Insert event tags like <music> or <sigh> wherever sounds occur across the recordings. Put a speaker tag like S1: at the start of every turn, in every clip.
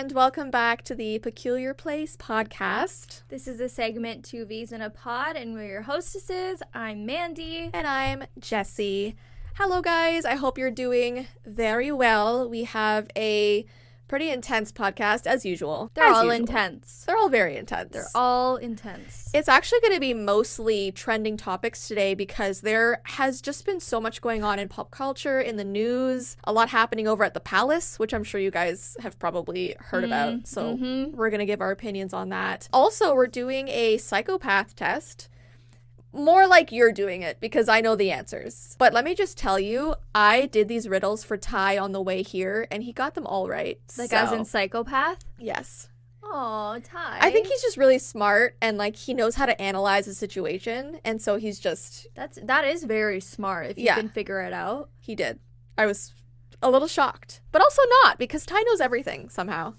S1: and welcome back to the Peculiar Place podcast.
S2: This is a segment Two Vees in a Pod, and we're your hostesses. I'm Mandy.
S1: And I'm Jessie. Hello, guys. I hope you're doing very well. We have a pretty intense podcast, as usual.
S2: They're
S1: As
S2: all
S1: usual.
S2: intense.
S1: They're all very intense.
S2: They're all intense.
S1: It's actually going to be mostly trending topics today because there has just been so much going on in pop culture, in the news, a lot happening over at the Palace, which I'm sure you guys have probably heard about. So
S2: mhm.
S1: we're going to give our opinions on that. Also, we're doing a psychopath test. More like you're doing it because I know the answers. But let me just tell you, I did these riddles for Ty on the way here and he got them all right.
S2: like
S1: So,
S2: as in psychopath.
S1: yes.
S2: Oh, Ty.
S1: I think he's just really smart and like he knows how to analyze a situation and so he's just
S2: that's that is very smart if you
S1: Yeah.
S2: can figure it out.
S1: he did. I was a little shocked, but also not because Ty knows everything somehow.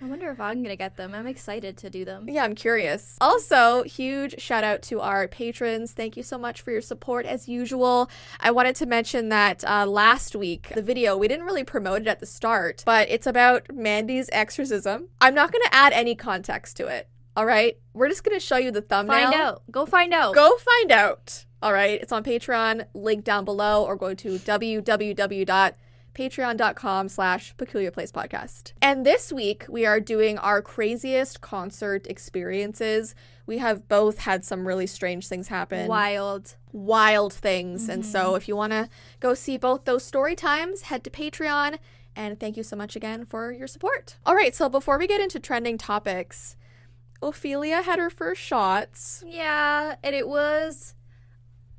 S2: I wonder if I'm gonna get them. I'm excited to do them.
S1: Yeah, I'm curious. Also, huge shout out to our patrons. Thank you so much for your support as usual. I wanted to mention that uh, last week, the video, we didn't really promote it at the start, but it's about Mandy's exorcism. I'm not going to add any context to it. All right. We're just going to show you the thumbnail.
S2: Find out. Go find out.
S1: Go find out. All right. It's on Patreon, link down below, or go to www.patreon.com slash peculiar place podcast. And this week we are doing our craziest concert experiences. We have both had some really strange things happen.
S2: Wild.
S1: Wild things. And so mm-hmm. if you want to go see both those story times, head to Patreon. And thank you so much again for your support. All right, so before we get into trending topics, Ophelia had her first shots.
S2: Yeah, and it was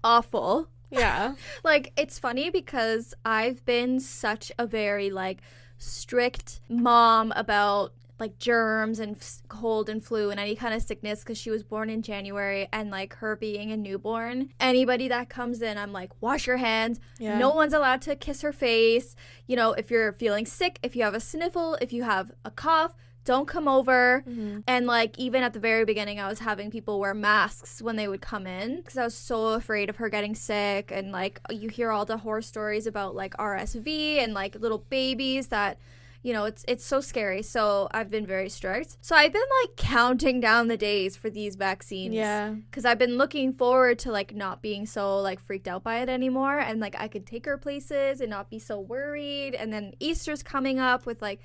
S2: awful.
S1: Yeah. <laughs>
S2: like it's funny because I've been such a very like strict mom about like germs and f- cold and flu and any kind of sickness because she was born in January and like her being a newborn anybody that comes in I'm like wash your hands
S1: Yeah.
S2: no one's allowed to kiss her face you know if you're feeling sick if you have a sniffle if you have a cough don't come over
S1: Mm-hmm.
S2: and like even at the very beginning, I was having people wear masks when they would come in because I was so afraid of her getting sick. And like you hear all the horror stories about like RSV and like little babies that you know it's it's so scary. So I've been very strict. So I've been like counting down the days for these vaccines.
S1: Yeah.
S2: Because I've been looking forward to like not being so like freaked out by it anymore, and like I could take her places and not be so worried. And then Easter's coming up with like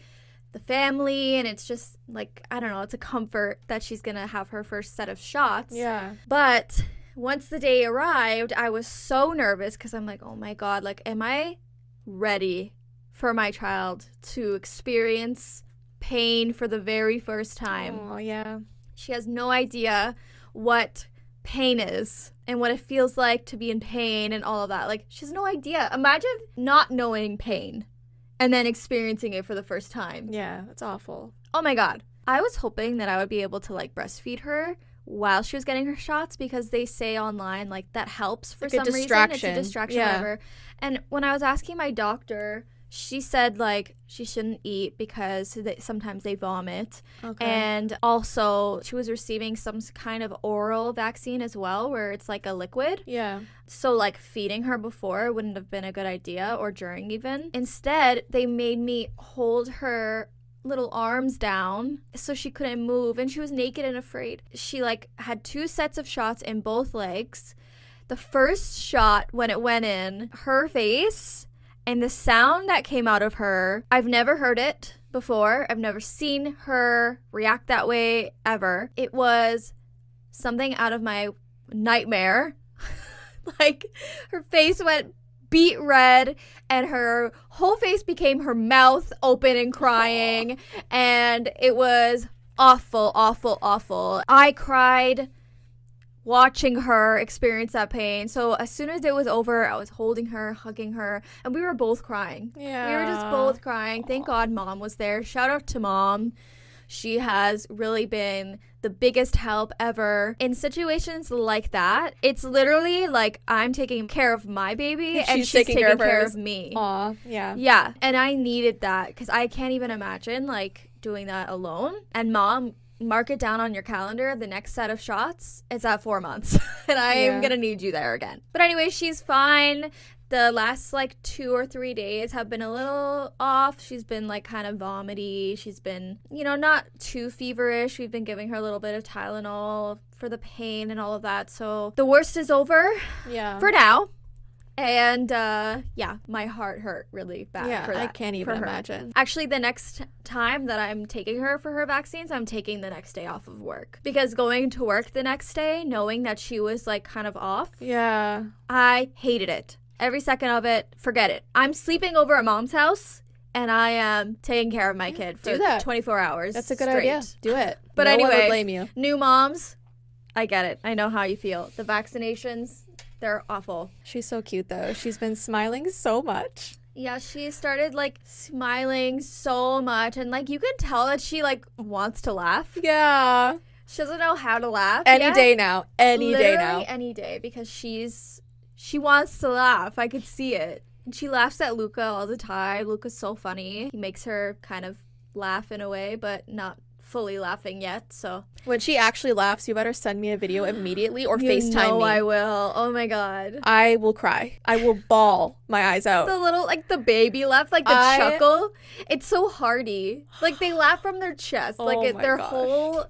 S2: the family, and it's just like I don't know, it's a comfort that she's gonna have her first set of shots.
S1: Yeah.
S2: But once the day arrived, I was so nervous because I'm like, oh my god, like, am I ready for my child to experience pain for the very first time?
S1: Oh, yeah.
S2: She has no idea what pain is and what it feels like to be in pain and all of that. Like, she has no idea. Imagine not knowing pain and then experiencing it for the first time.
S1: Yeah. That's awful.
S2: Oh my God. I was hoping that I would be able to like breastfeed her while she was getting her shots because they say online like that helps for
S1: like
S2: some reason. It's a distraction,
S1: Yeah.
S2: whatever. And when I was asking my doctor, she said like she shouldn't eat because they, sometimes they vomit.
S1: Okay.
S2: And also, she was receiving some kind of oral vaccine as well, where it's like a liquid.
S1: yeah.
S2: So, like, feeding her before wouldn't have been a good idea, or during even. Instead, they made me hold her little arms down so she couldn't move and she was naked and afraid. She like had two sets of shots in both legs. The first shot when it went in, her face and the sound that came out of her, I've never heard it before. I've never seen her react that way ever. It was something out of my nightmare. <laughs> like her face went beet red and her whole face became her mouth open and crying and it was awful awful awful i cried watching her experience that pain so as soon as it was over i was holding her hugging her and we were both crying
S1: Yeah.
S2: we were just both crying. Thank God mom was there. Shout out to mom. She has really been the biggest help ever. In situations like that, it's literally like I'm taking care of my baby and
S1: She's
S2: she's,
S1: taking
S2: taking,
S1: care of
S2: care of me.
S1: Aw. Yeah.
S2: Yeah, and I needed that because I can't even imagine like doing that alone. And mom mark it down on your calendar. The next set of shots, it's at four months. <laughs> and I
S1: Yeah.
S2: am going to need you there again. But anyway, she's fine. The last like two or three days have been a little off. She's been like kind of vomity. She's been, you know, not too feverish. We've been giving her a little bit of Tylenol for the pain and all of that. So the worst is over
S1: Yeah.
S2: for now. And uh, yeah, my heart hurt really bad
S1: yeah,
S2: for that.
S1: I can't even imagine.
S2: Actually, the next time that I'm taking her for her vaccines, I'm taking the next day off of work. Because going to work the next day, knowing that she was like kind of off,
S1: Yeah.
S2: I hated it. Every second of it, forget it. I'm sleeping over at mom's house and I am taking care of my kid for
S1: do that.
S2: 24 hours.
S1: That's a good
S2: straight.
S1: idea. Do it.
S2: But
S1: no
S2: anyway-
S1: blame you.
S2: New moms, I get it. I know how you feel. The vaccinations, they're awful.
S1: She's so cute though. She's been smiling so much.
S2: Yeah, she started like smiling so much and like you can tell that she like wants to laugh.
S1: Yeah.
S2: She doesn't know how to laugh.
S1: Any
S2: yet.
S1: day now. Any day now.
S2: Any day because she's she wants to laugh. I could see it. And she laughs at Luca all the time. Luca's so funny. He makes her kind of laugh in a way, but not fully laughing yet. So
S1: When she actually laughs, you better send me a video <gasps> immediately or
S2: you
S1: FaceTime
S2: know
S1: me.
S2: I will. Oh my god.
S1: I will cry. I will bawl my eyes out.
S2: The little like the baby laugh, like the
S1: I-
S2: chuckle. It's so hearty. Like they laugh from their chest. <sighs> Oh like
S1: Oh
S2: it,
S1: my
S2: their
S1: gosh.
S2: whole.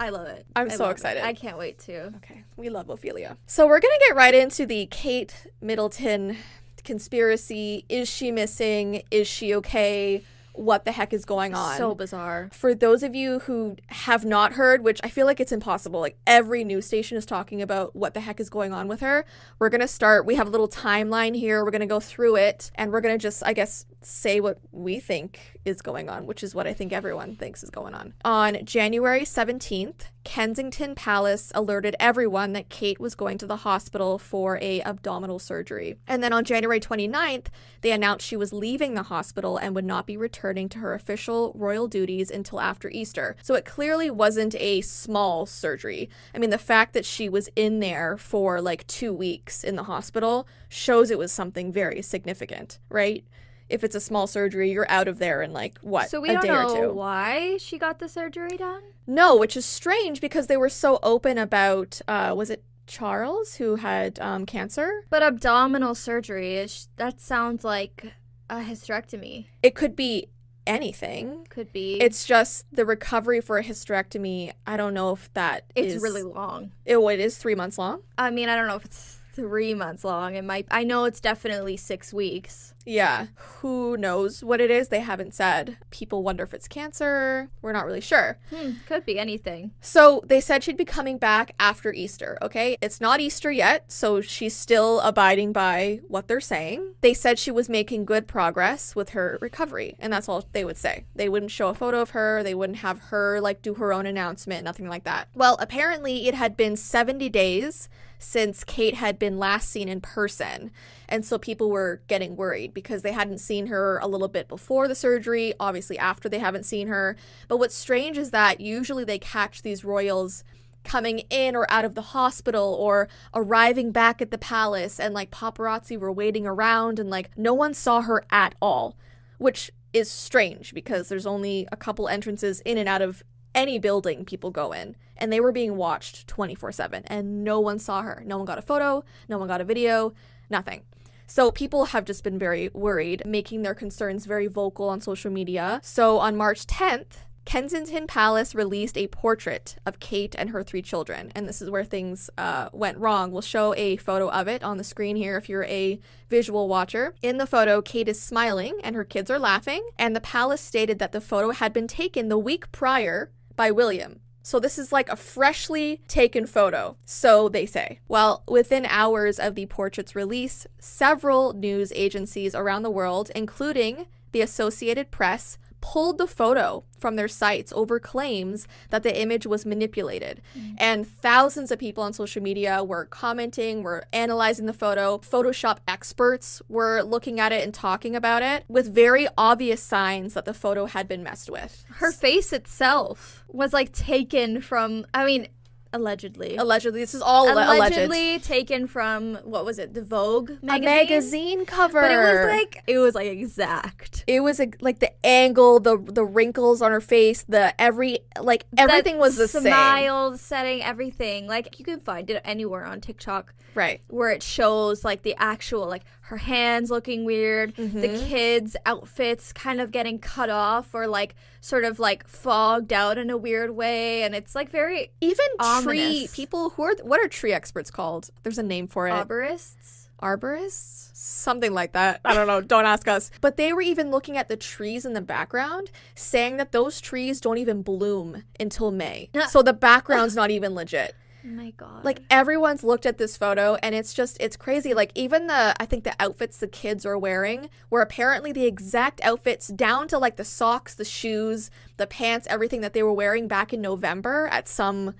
S2: I love it.
S1: I'm
S2: I
S1: so
S2: love it.
S1: excited.
S2: I can't wait to.
S1: Okay, we love Ophelia. So we're gonna get right into the Kate Middleton conspiracy. Is she missing? Is she okay? What the heck is going on?
S2: So bizarre.
S1: for those of you who have not heard, which I feel like it's impossible, like every news station is talking about what the heck is going on with her. We're going to start, we have a little timeline here. We're going to go through it and we're going to just, I guess, say what we think is going on, which is what I think everyone thinks is going on. On January 17th, Kensington Palace alerted everyone that Kate was going to the hospital for a abdominal surgery. And then on January 29th, they announced she was leaving the hospital and would not be returning to her official royal duties until after Easter. So it clearly wasn't a small surgery. I mean, the fact that she was in there for like 2 weeks in the hospital shows it was something very significant, right? If it's a small surgery, you're out of there in like what
S2: So we
S1: a
S2: don't
S1: day or
S2: know
S1: two.
S2: why she got the surgery done.
S1: No, which is strange because they were so open about uh was it Charles who had um cancer?
S2: But abdominal surgery is that sounds like a hysterectomy.
S1: It could be anything.
S2: Could be.
S1: It's just the recovery for a hysterectomy. I don't know if that
S2: it's
S1: is-
S2: really long.
S1: Oh, it is 3 months long.
S2: I mean, I don't know if it's three months long. It might. I know it's definitely six weeks.
S1: Yeah. Who knows what it is? They haven't said. People wonder if it's cancer. We're not really sure.
S2: Hmm, could be anything.
S1: So they said she'd be coming back after Easter, okay? It's not Easter yet, so she's still abiding by what they're saying. They said she was making good progress with her recovery, and that's all they would say. They wouldn't show a photo of her, they wouldn't have her like do her own announcement, nothing like that. Well, apparently it had been 70 days since Kate had been last seen in person. And so people were getting worried because they hadn't seen her a little bit before the surgery, obviously after they haven't seen her. But what's strange is that usually they catch these royals coming in or out of the hospital or arriving back at the palace and like paparazzi were waiting around and like no one saw her at all, which is strange because there's only a couple entrances in and out of any building people go in and they were being watched 24/7 and no one saw her. No one got a photo, no one got a video, nothing. So people have just been very worried, making their concerns very vocal on social media. So on March 10th, Kensington Palace released a portrait of Kate and her three children, and this is where things uh, went wrong. We'll show a photo of it on the screen here if you're a visual watcher. In the photo, Kate is smiling and her kids are laughing, and the palace stated that the photo had been taken the week prior by William. So this is like a freshly taken photo, so they say. Well, within hours of the portrait's release, several news agencies around the world, including the Associated Press, pulled the photo from their sites over claims that the image was manipulated. Mm-hmm. And thousands of people on social media were commenting, were analyzing the photo. Photoshop experts were looking at it and talking about it with very obvious signs that the photo had been messed with.
S2: Her face itself was like taken from. I mean, Allegedly.
S1: Allegedly, this is all alle- alleged.
S2: Allegedly taken from what was it? The Vogue
S1: A
S2: magazine.
S1: magazine cover.
S2: But it was like it was like exact.
S1: it was a, like the angle, the the wrinkles on her face, the every like everything
S2: That
S1: was the same.
S2: smile setting, everything. Like you can find it anywhere on TikTok
S1: Right.
S2: where it shows like the actual like her hands looking weird,
S1: Mm-hmm.
S2: the kids' outfits kind of getting cut off or like sort of like fogged out in a weird way, and it's like very
S1: Even tree
S2: Ominous.
S1: people who are what are tree experts called? There's a name for it.
S2: arborists.
S1: arborists something like that i don't know don't ask us but they were even looking at the trees in the background saying that those trees don't even bloom until may so the background's not even legit
S2: Oh my god.
S1: like everyone's looked at this photo and it's just it's crazy. Like even the i think the outfits the kids are wearing were apparently the exact outfits down to like the socks the shoes the pants everything that they were wearing back in november at some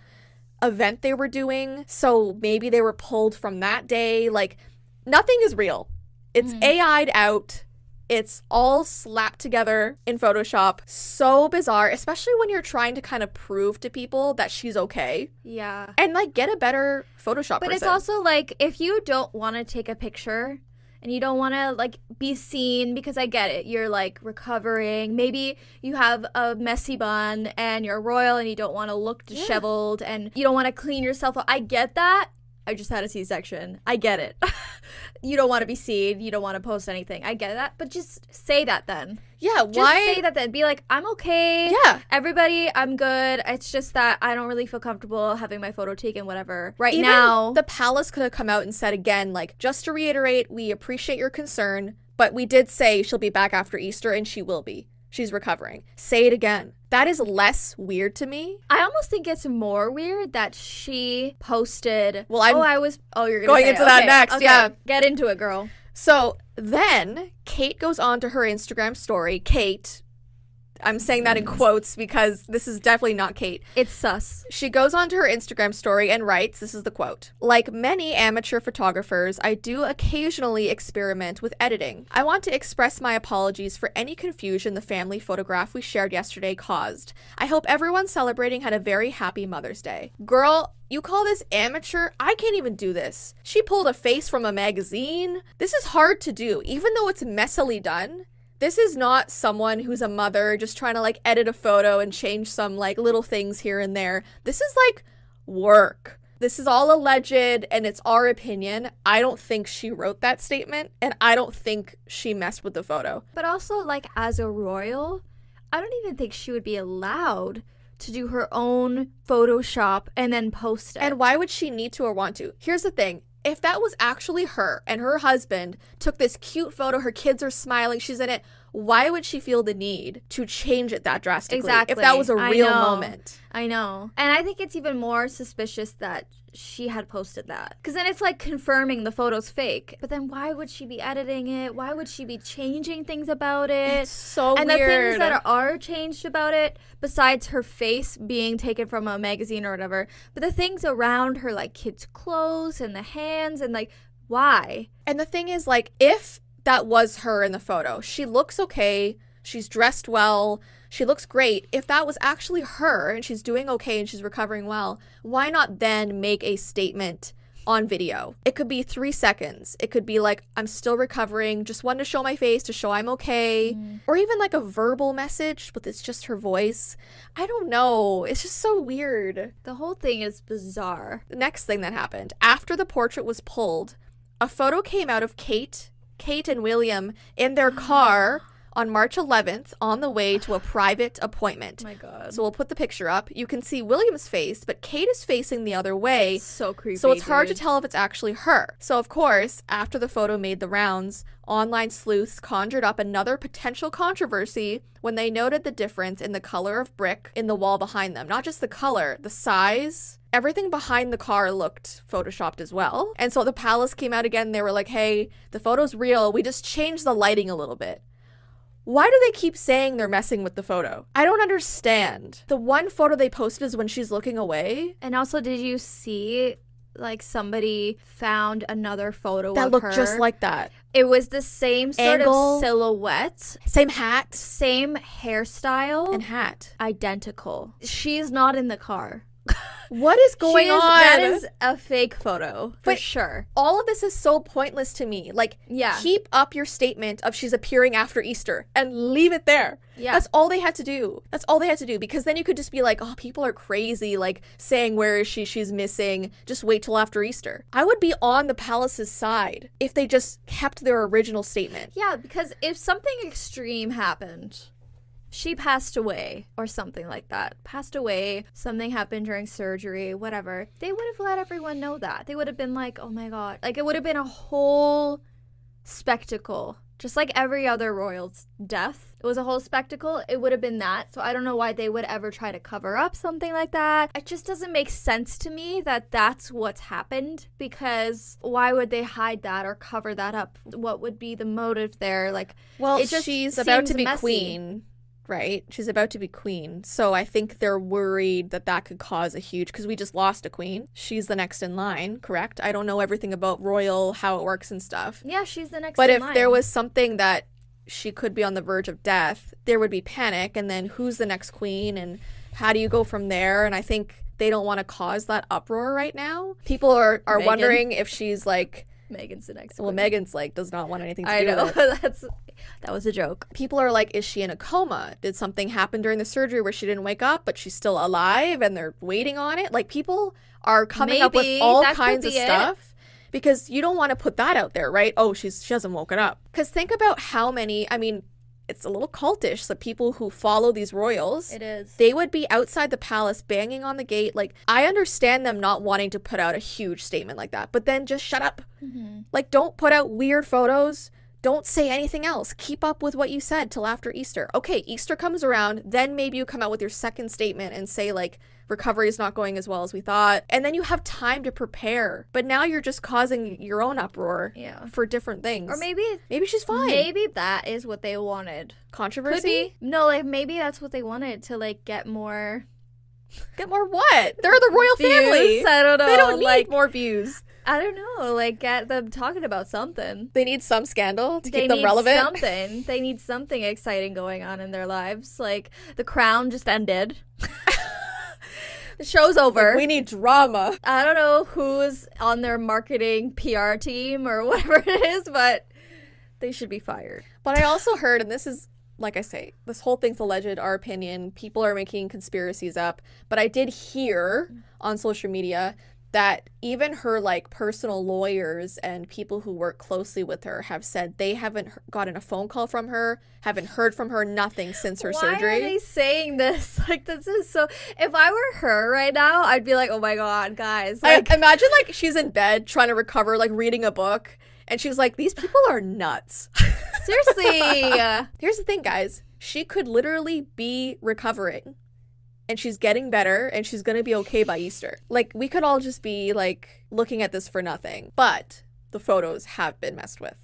S1: event they were doing. So maybe they were pulled from that day. Like nothing is real. It's mm-hmm. ai'd out it's all slapped together in Photoshop. So bizarre, especially when you're trying to kind of prove to people that she's okay
S2: yeah.
S1: and like get a better Photoshop.
S2: But it's also like if you don't want to take a picture and you don't want to like be seen because I get it. You're like recovering. Maybe you have a messy bun and you're royal and you don't want to look disheveled and you don't want to clean yourself up. I get that. I just had a C-section. I get it. <laughs> you don't want to be seen. You don't want to post anything. I get that. But just say that then.
S1: yeah.
S2: Just
S1: Why?
S2: say that then. Be like, I'm okay.
S1: Yeah.
S2: Everybody, I'm good. It's just that I don't really feel comfortable having my photo taken, whatever. Right
S1: Even
S2: now,
S1: the palace could have come out and said again, like, just to reiterate, we appreciate your concern, but we did say she'll be back after Easter, and she will be. She's recovering. Say it again. That is less weird to me.
S2: I almost think it's more weird that she posted.
S1: Well, I'm
S2: oh, I was. Oh, you're gonna
S1: going into
S2: it.
S1: that
S2: Okay,
S1: next,
S2: okay.
S1: yeah.
S2: get into it, girl.
S1: So then Kate goes on to her Instagram story. Kate, I'm saying that in quotes because this is definitely not Kate.
S2: It's sus.
S1: She goes on to her Instagram story and writes this is the quote Like many amateur photographers, I do occasionally experiment with editing. I want to express my apologies for any confusion the family photograph we shared yesterday caused. I hope everyone celebrating had a very happy Mother's Day. Girl, you call this amateur? I can't even do this. She pulled a face from a magazine. This is hard to do, even though it's messily done. This is not someone who's a mother just trying to like edit a photo and change some like little things here and there. This is like work. This is all alleged and it's our opinion. I don't think she wrote that statement and I don't think she messed with the photo.
S2: But also, like as a royal, I don't even think she would be allowed to do her own Photoshop and then post it.
S1: And why would she need to or want to? Here's the thing. If that was actually her and her husband took this cute photo, her kids are smiling, she's in it, why would she feel the need to change it that drastically?
S2: Exactly.
S1: If that was a real
S2: know.
S1: moment.
S2: I know. And I think it's even more suspicious that she had posted that. Because then it's like confirming the photo's fake. But then why would she be editing it? Why would she be changing things about it?
S1: It's so
S2: and
S1: weird.
S2: the things that are, are changed about it, besides her face being taken from a magazine or whatever, but the things around her, like kids' clothes and the hands, and like, why?
S1: And the thing is, like, if that was her in the photo, she looks okay. She's dressed well. She looks great. If that was actually her and she's doing okay and she's recovering well, why not then make a statement on video? It could be three seconds. It could be like, I'm still recovering, just wanted to show my face to show I'm okay. Mm. Or even like a verbal message, but it's just her voice. I don't know. It's just so weird.
S2: The whole thing is bizarre.
S1: The next thing that happened after the portrait was pulled, a photo came out of Kate, Kate and William in their <gasps> car on March 11th on the way to a private appointment.
S2: my god.
S1: So we'll put the picture up. You can see William's face, but Kate is facing the other way.
S2: so creepy.
S1: So it's hard to tell if it's actually her. So, of course, after the photo made the rounds, online sleuths conjured up another potential controversy when they noted the difference in the color of brick in the wall behind them. Not just the color, the size. Everything behind the car looked photoshopped as well. And so the palace came out again. They were like, hey, the photo's real. We just changed the lighting a little bit. Why do they keep saying they're messing with the photo? I don't understand. The one photo they posted is when she's looking away.
S2: And also, did you see like somebody found another photo
S1: That looked
S2: her?
S1: just like that.
S2: it was the same sort
S1: Angle.
S2: of silhouette,
S1: Same hat
S2: same hairstyle,
S1: and hat.
S2: identical. She's not in the car. <laughs>
S1: What is going
S2: is-
S1: on?
S2: That is a fake photo for
S1: But-
S2: sure.
S1: all of this is so pointless to me. Like,
S2: Yeah.
S1: keep up your statement of she's appearing after Easter and leave it there.
S2: Yeah.
S1: That's all they had to do. That's all they had to do because then you could just be like, oh, people are crazy, like saying, where is she? She's missing. Just wait till after Easter. I would be on the palace's side if they just kept their original statement.
S2: Yeah, because if something extreme happened, she passed away or something like that, passed away, something happened during surgery, whatever, they would have let everyone know that. They would have been like, oh my God. Like, it would have been a whole spectacle. Just like every other royal's death, it was a whole spectacle. It would have been that. So I don't know why they would ever try to cover up something like that. It just doesn't make sense to me that that's what's happened because why would they hide that or cover that up? What would be the motive there? Like,
S1: Well,
S2: It just
S1: she's about to be
S2: messy.
S1: queen, right? She's about to be queen. So I think they're worried that that could cause a huge because we just lost a queen. She's the next in line, correct? I don't know everything about royal, how it works and stuff.
S2: yeah, she's the next.
S1: But if
S2: line.
S1: there was something that she could be on the verge of death, there would be panic. And then who's the next queen? And how do you go from there? And I think they don't want to cause that uproar right now. People are, are
S2: Meghan.
S1: wondering if she's like,
S2: Meghan's the next.
S1: well. Meghan's like, does not want anything to
S2: I
S1: do
S2: know
S1: with it. <laughs>
S2: that's that was a joke.
S1: People are like, is she in a coma? Did something happen during the surgery where she didn't wake up, but she's still alive and they're waiting on it? Like, people are coming up with all
S2: That
S1: kinds of
S2: it.
S1: stuff because you don't want to put that out there, right? Oh, she's she hasn't woken up. Because think about how many. I mean, it's a little cultish. The people who follow these royals.
S2: It is.
S1: They would be outside the palace banging on the gate. Like, I understand them not wanting to put out a huge statement like that, but then just shut up.
S2: Mm-hmm.
S1: Like, don't put out weird photos. Don't say anything else. Keep up with what you said till after Easter. Okay, Easter comes around, then maybe you come out with your second statement and say, like, recovery is not going as well as we thought. And then you have time to prepare. But now you're just causing your own uproar
S2: Yeah.
S1: for different things.
S2: Or maybe
S1: maybe she's fine.
S2: maybe that is what they wanted.
S1: Controversy?
S2: No, like maybe that's what they wanted to like get more
S1: Get more what? They're the royal <laughs> family.
S2: I don't know.
S1: They don't need
S2: like
S1: more views.
S2: I don't know. Like get them talking about something.
S1: They need some scandal to
S2: they
S1: keep them
S2: need
S1: relevant.
S2: something. <laughs> They need something exciting going on in their lives. Like the crown just ended. <laughs> the show's over.
S1: We need drama.
S2: I don't know who's on their marketing PR team or <laughs> whatever it is, but they should be fired.
S1: But I also heard, and this is, like I say, this whole thing's alleged, our opinion. People are making conspiracies up. But I did hear on social media that even her like personal lawyers and people who work closely with her have said they haven't gotten a phone call from her, haven't heard from her, nothing since her
S2: Why
S1: surgery.
S2: are they saying this? <laughs> Like this is so. If I were her right now, I'd be like, "Oh my god, guys!"
S1: I
S2: Like,
S1: imagine like she's in bed trying to recover, like reading a book, and she's like, "These people are nuts."
S2: seriously. <laughs>
S1: Here's the thing, guys. She could literally be recovering and she's getting better and she's going to be okay by Easter. Like, we could all just be like looking at this for nothing. But the photos have been messed with.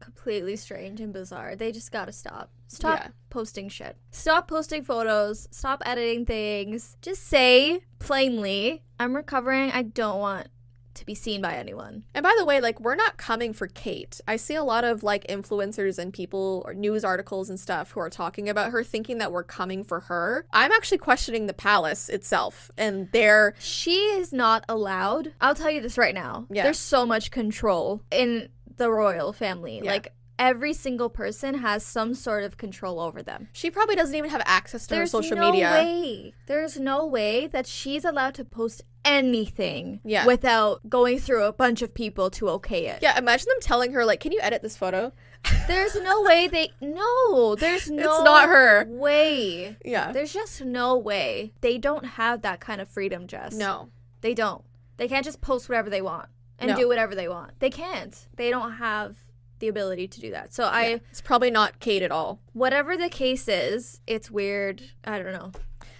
S2: Completely strange and bizarre. They just gotta stop. Stop
S1: Yeah.
S2: posting shit. Stop posting photos. Stop editing things. Just say plainly, "I'm recovering. I don't want to be seen by anyone."
S1: And by the way, like, we're not coming for Kate. I see a lot of like influencers and people or news articles and stuff who are talking about her thinking that we're coming for her. I'm actually questioning the palace itself and their
S2: She is not allowed. I'll tell you this right now.
S1: Yeah.
S2: There's so much control in the royal family.
S1: Yeah.
S2: Like every single person has some sort of control over them.
S1: she probably doesn't even have access to
S2: There's
S1: her social
S2: no
S1: media.
S2: way. There's no way that she's allowed to post anything
S1: Yeah.
S2: without going through a bunch of people to okay it.
S1: Yeah, imagine them telling her like, "Can you edit this photo?" <laughs>
S2: There's no way they no, there's no It's
S1: not her.
S2: way.
S1: Yeah.
S2: There's just no way. They don't have that kind of freedom, Jess.
S1: No.
S2: They don't. They can't just post whatever they want and
S1: No.
S2: do whatever they want. They can't. They don't have the ability to do that. So I
S1: Yeah. It's probably not Kate at all.
S2: whatever the case is, it's weird. I don't know.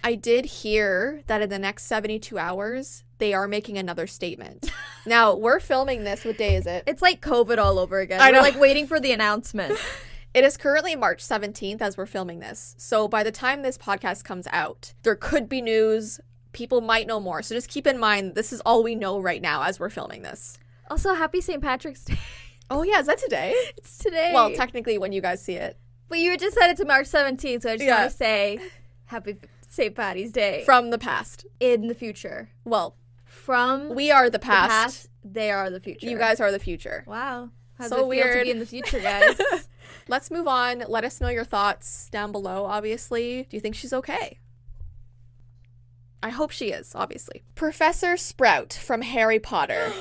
S1: I did hear that in the next 72 hours, they are making another statement. <laughs> now, we're filming this. What day is it?
S2: It's like COVID all over again.
S1: I
S2: We're
S1: know.
S2: like waiting for the announcement. <laughs>
S1: It is currently March 17th as we're filming this. So by the time this podcast comes out, there could be news. People might know more. So just keep in mind, this is all we know right now as we're filming this.
S2: also, happy St. Patrick's Day. <laughs>
S1: Oh, yeah. Is that today?
S2: it's today.
S1: Well, technically, when you guys see it.
S2: but you just said it's March 17th, so I just
S1: Yeah.
S2: want to say happy St. Patty's Day
S1: from the past.
S2: in the future.
S1: Well,
S2: From
S1: we are the
S2: the
S1: past.
S2: past, they are the future.
S1: You guys are the future.
S2: Wow. How's
S1: So
S2: it feel
S1: weird.
S2: to be in the future, <laughs> guys?
S1: Let's move on. Let us know your thoughts down below, obviously. Do you think she's okay? I hope she is, obviously. Professor Sprout from Harry Potter.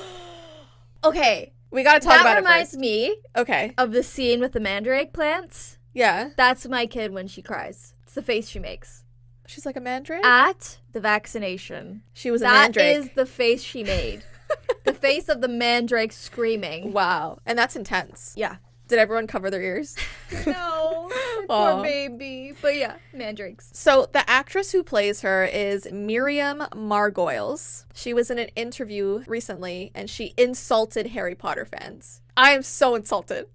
S1: <gasps>
S2: okay.
S1: We gotta talk
S2: that
S1: about
S2: reminds
S1: it
S2: me.
S1: Okay.
S2: of the scene with the mandrake plants.
S1: Yeah.
S2: That's my kid when she cries. It's the face she makes.
S1: She's like a mandrake?
S2: At the vaccination.
S1: she was a mandrake.
S2: is the face she made. <laughs> the face of the mandrake screaming.
S1: Wow. And that's intense.
S2: Yeah.
S1: Did everyone cover their ears? <laughs>
S2: No. <laughs> Poor baby. But yeah, mandrakes.
S1: So the actress who plays her is Miriam Margolyes. She was in an interview recently and she insulted Harry Potter fans. I am so insulted.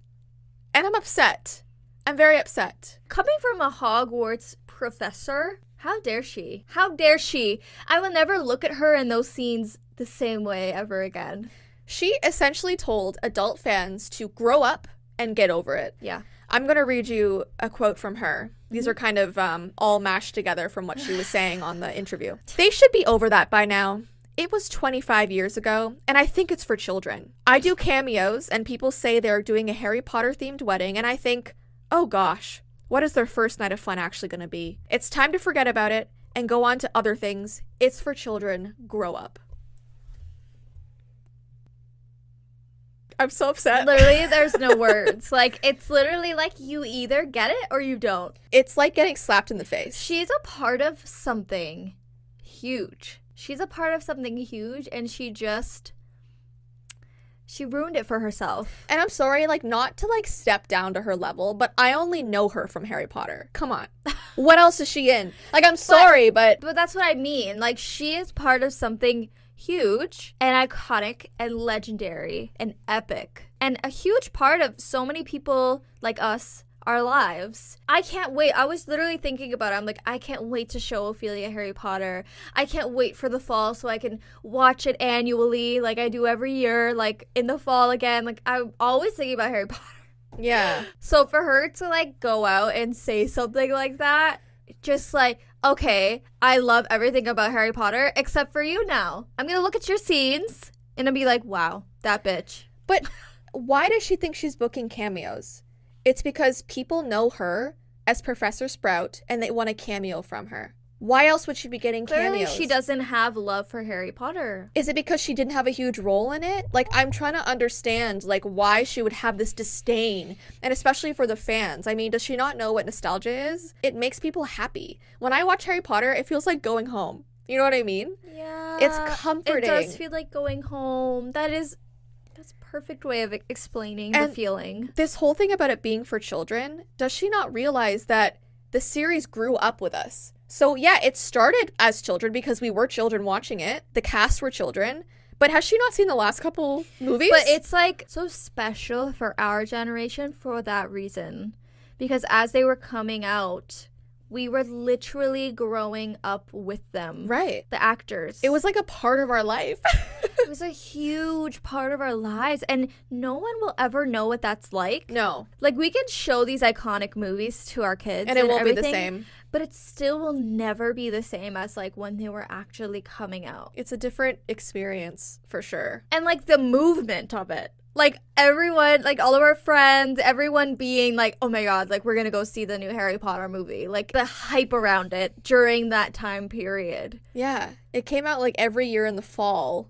S1: And I'm upset. I'm very upset.
S2: Coming from a Hogwarts professor, how dare she? How dare she? I will never look at her in those scenes the same way ever again.
S1: She essentially told adult fans to grow up and get over it.
S2: Yeah.
S1: I'm going to read you a quote from her. These are kind of um, all mashed together from what she was <sighs> saying on the interview. They should be over that by now. It was 25 years ago, and I think it's for children. I do cameos, and people say they're doing a Harry Potter themed wedding, and I think, oh gosh, what is their first night of fun actually going to be? It's time to forget about it and go on to other things. It's for children. Grow up. I'm so upset.
S2: Literally, there's no words. Like, it's literally like you either get it or you don't.
S1: It's like getting slapped in the face.
S2: She's a part of something huge. She's a part of something huge, and she just. She ruined it for herself.
S1: And I'm sorry, like, not to like step down to her level, but I only know her from Harry Potter. Come on. <laughs> what else is she in? Like, I'm sorry, but,
S2: But that's what I mean. Like, she is part of something huge and iconic and legendary and epic. And a huge part of so many people like us, our lives. I can't wait. I was literally thinking about it. I'm like, I can't wait to show Ophelia Harry Potter. I can't wait for the fall so I can watch it annually, like I do every year, like in the fall again. Like, I'm always thinking about Harry <laughs> Potter.
S1: yeah.
S2: So for her to like go out and say something like that, just like, okay, I love everything about Harry Potter except for you now. I'm gonna look at your scenes and I'll be like, wow, that bitch.
S1: But why does she think she's booking cameos? It's because people know her as Professor Sprout and they want a cameo from her. Why else would she be getting
S2: Clearly,
S1: cameos?
S2: she doesn't have love for Harry Potter.
S1: Is it because she didn't have a huge role in it? Like I'm trying to understand like why she would have this disdain and especially for the fans. I mean, does she not know what nostalgia is? It makes people happy. When I watch Harry Potter, it feels like going home. You know what I mean?
S2: Yeah,
S1: It's comforting.
S2: It does feel like going home. That is, that's a perfect way of explaining the feeling.
S1: This whole thing about it being for children, does she not realize that the series grew up with us? So yeah, it started as children because we were children watching it. The cast were children. But has she not seen the last couple movies?
S2: But it's like so special for our generation for that reason. Because as they were coming out, we were literally growing up with them.
S1: right.
S2: The actors.
S1: It was like a part of our life. <laughs>
S2: it was a huge part of our lives and no one will ever know what that's like.
S1: no.
S2: Like we can show these iconic movies to our kids
S1: And it won't be the same.
S2: But it still will never be the same as like when they were actually coming out.
S1: It's a different experience for sure.
S2: and like the movement of it like everyone like all of our friends everyone being like oh my god like we're gonna go see the new harry potter movie like the hype around it during that time period
S1: Yeah. It came out like every year in the fall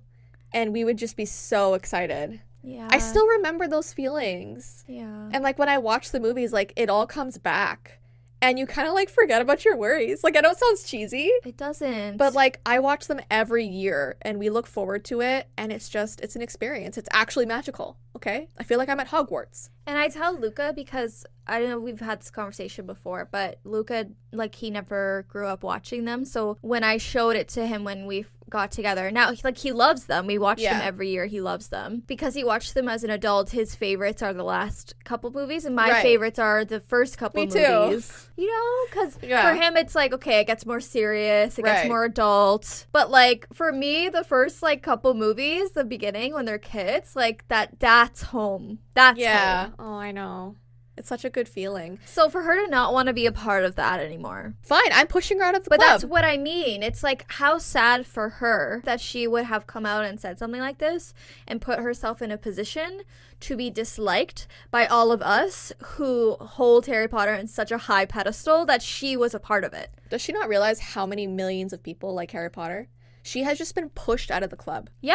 S1: and we would just be so excited.
S2: yeah
S1: I still remember those feelings.
S2: yeah
S1: And like when I watch the movies, like it all comes back. And you kind of like forget about your worries. Like I know it sounds cheesy,
S2: it doesn't
S1: but like I watch them every year and we look forward to it and it's just it's an experience. It's actually magical, okay? I feel like I'm at Hogwarts.
S2: and i tell luca because i don't know we've had this conversation before but luca like he never grew up watching them so when i showed it to him when we got together now like he loves them we watch them every year he loves them because he watched them as an adult his favorites are the last couple movies and my
S1: Right.
S2: favorites are the first couple
S1: Me too.
S2: you know because
S1: Yeah.
S2: for him it's like okay it gets more serious it gets more adult but like for me the first like couple movies the beginning when they're kids like that that's home that's
S1: Yeah.
S2: home
S1: Oh, I know. It's such a good feeling.
S2: So for her to not want to be a part of that anymore.
S1: Fine, I'm pushing her out of the
S2: But
S1: club.
S2: that's what I mean. It's like how sad for her that she would have come out and said something like this and put herself in a position to be disliked by all of us who hold Harry Potter in such a high pedestal that she was a part of it.
S1: Does she not realize how many millions of people like Harry Potter? She has just been pushed out of the club.
S2: Yeah.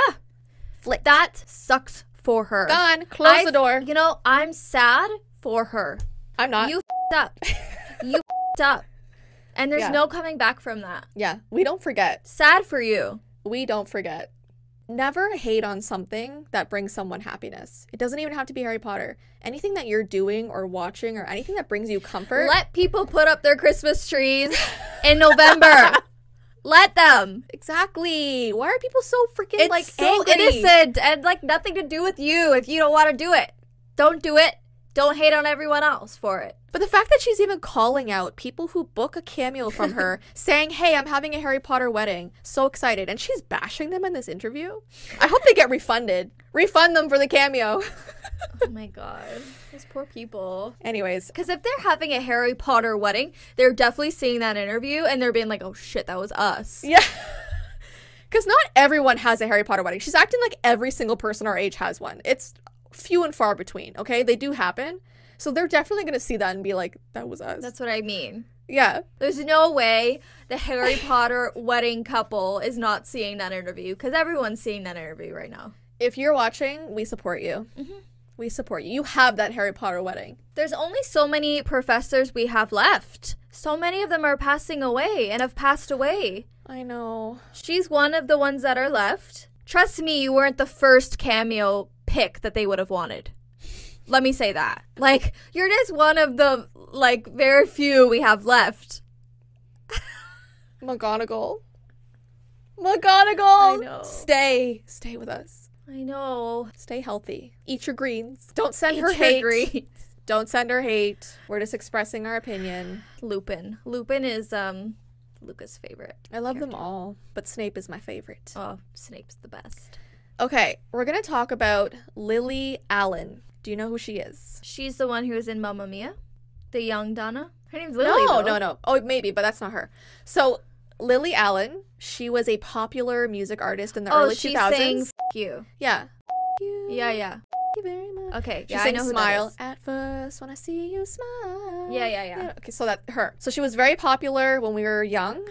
S1: Flick.
S2: That sucks for her.
S1: Gone. Close
S2: I-
S1: the door.
S2: You know, I'm sad for her.
S1: I'm not.
S2: you fed up. <laughs> you fed up. And there's
S1: Yeah.
S2: no coming back from that.
S1: yeah, we don't forget.
S2: Sad for you.
S1: We don't forget. Never hate on something that brings someone happiness. It doesn't even have to be Harry Potter. Anything that you're doing or watching or anything that brings you comfort.
S2: Let people put up their Christmas trees <laughs> in November. Let them.
S1: exactly. Why are people so freaking
S2: It's
S1: like
S2: so
S1: angry?
S2: innocent and like nothing to do with you if you don't want to do it. Don't do it. Don't hate on everyone else for it.
S1: But the fact that she's even calling out people who book a cameo from her, <laughs> saying, "Hey, I'm having a Harry Potter wedding," so excited, and she's bashing them in this interview. I hope they get refunded. Refund them for the cameo. <laughs>
S2: Oh my god. Those poor people.
S1: Anyways,
S2: Because if they're having a Harry Potter wedding, they're definitely seeing that interview and they're being like, oh shit, that was us.
S1: yeah. <laughs> Because not everyone has a Harry Potter wedding. She's acting like every single person our age has one. It's few and far between, okay? They do happen. So they're definitely going to see that and be like, that was us.
S2: That's what I mean.
S1: yeah.
S2: There's no way the Harry <laughs> Potter wedding couple is not seeing that interview because everyone's seeing that interview right now.
S1: If you're watching, we support you. Mm-hmm. We support you. You have that Harry Potter wedding.
S2: There's only so many professors we have left. So many of them are passing away and have passed away.
S1: I know.
S2: She's one of the ones that are left. Trust me, you weren't the first cameo pick that they would have wanted. Let me say that. Like, you're just one of the, like, very few we have left.
S1: McGonagall. McGonagall.
S2: I know.
S1: Stay. Stay with us.
S2: I know.
S1: Stay healthy. Eat your greens. Don't send
S2: Eat
S1: her hate.
S2: greens.
S1: Don't send her hate. We're just expressing our opinion.
S2: Lupin. Lupin is, um, Luca's favorite.
S1: I love them all, but Snape is my favorite.
S2: Oh, Snape's the best.
S1: Okay, we're gonna talk about Lily Allen. Do you know who she is?
S2: She's the one who was in Mamma Mia, the young Donna. Her name's Lily.
S1: no,
S2: though.
S1: no, no. Oh, maybe, but that's not her. So Lily Allen, she was a popular music artist in the
S2: Oh,
S1: early
S2: she
S1: 2000s.
S2: sang F- you.
S1: yeah. You,
S2: Yeah, yeah.
S1: Thank you very much.
S2: Okay,
S1: She
S2: yeah, I know who
S1: "Smile" at first when I see you smile.
S2: Yeah, yeah, yeah.
S1: Okay, so that her. So she was very popular when we were young,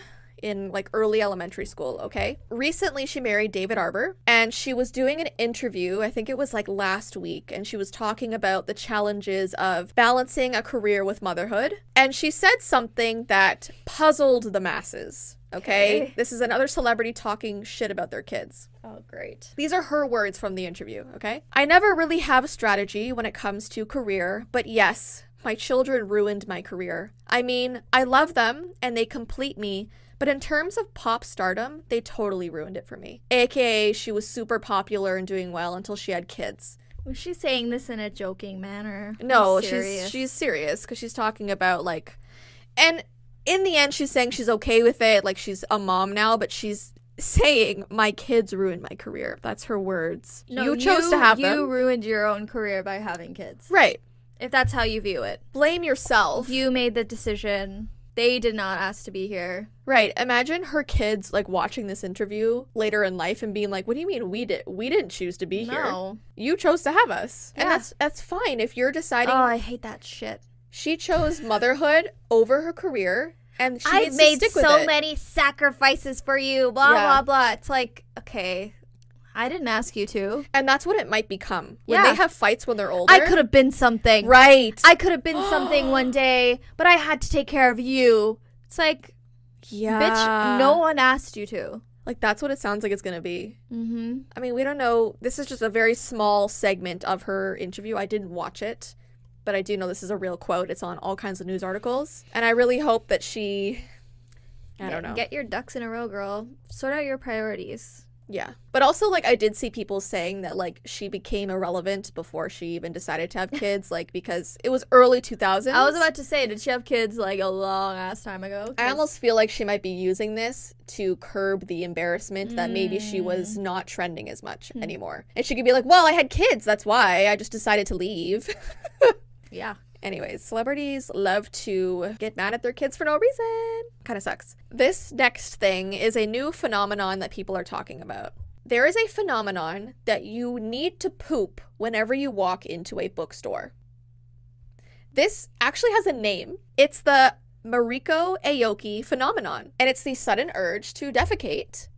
S1: in like early elementary school. Okay. Recently, she married David Harbour, and she was doing an interview. I think it was like last week, and she was talking about the challenges of balancing a career with motherhood. And she said something that puzzled the masses. Okay.
S2: Okay.
S1: This is another celebrity talking shit about their kids.
S2: Oh, great.
S1: These are her words from the interview, okay? I never really have a strategy when it comes to career, but yes, my children ruined my career. I mean, I love them and they complete me, but in terms of pop stardom, they totally ruined it for me. AKA, she was super popular and doing well until she had kids.
S2: Was she saying this in a joking manner?
S1: No, she's
S2: serious?
S1: she's serious because she's talking about like, and in the end, she's saying she's okay with it, like she's a mom now, but she's saying my kids ruined my career. That's her words.
S2: No,
S1: you chose to have
S2: you
S1: them,
S2: ruined your own career by having kids.
S1: right?
S2: If that's how you view it,
S1: Blame yourself.
S2: you made the decision. They did not ask to be here.
S1: right. Imagine her kids like watching this interview later in life and being like, "What do you mean we did? We didn't choose to be here.
S2: No.
S1: You chose to have us." And that's that's fine if you're deciding
S2: Oh, I hate that shit.
S1: she chose motherhood over her career and she
S2: I've made
S1: to stick with
S2: so many sacrifices for you. Blah
S1: Yeah.
S2: blah blah. It's like okay, I didn't ask you to.
S1: And that's what it might become when
S2: Yeah.
S1: they have fights when they're older.
S2: I could have been something.
S1: right.
S2: I could have been something one <gasps> day, but I had to take care of you. It's like,
S1: yeah,
S2: bitch, no one asked you to.
S1: Like that's what it sounds like it's gonna be.
S2: Mm-hmm.
S1: I mean, we don't know. This is just a very small segment of her interview. I didn't watch it, but I do know this is a real quote. It's on all kinds of news articles. And I really hope that she. I don't know.
S2: Get your ducks in a row, girl. Sort out your priorities.
S1: Yeah. But also, like, I did see people saying that, like, she became irrelevant before she even decided to have <laughs> kids, like, because it was early 2000s.
S2: I was about to say, did she have kids like a long ass time ago?
S1: I almost feel like she might be using this to curb the embarrassment that maybe she
S2: Mm.
S1: was not trending as much
S2: Hmm.
S1: anymore. And she could be like, well, I had kids. That's why I just decided to leave. <laughs>
S2: yeah.
S1: Anyways, celebrities love to get mad at their kids for no reason. Kind of sucks. This next thing is a new phenomenon that people are talking about. There is a phenomenon that you need to poop whenever you walk into a bookstore. This actually has a name. It's the Mariko Aoki phenomenon, and it's the sudden urge to defecate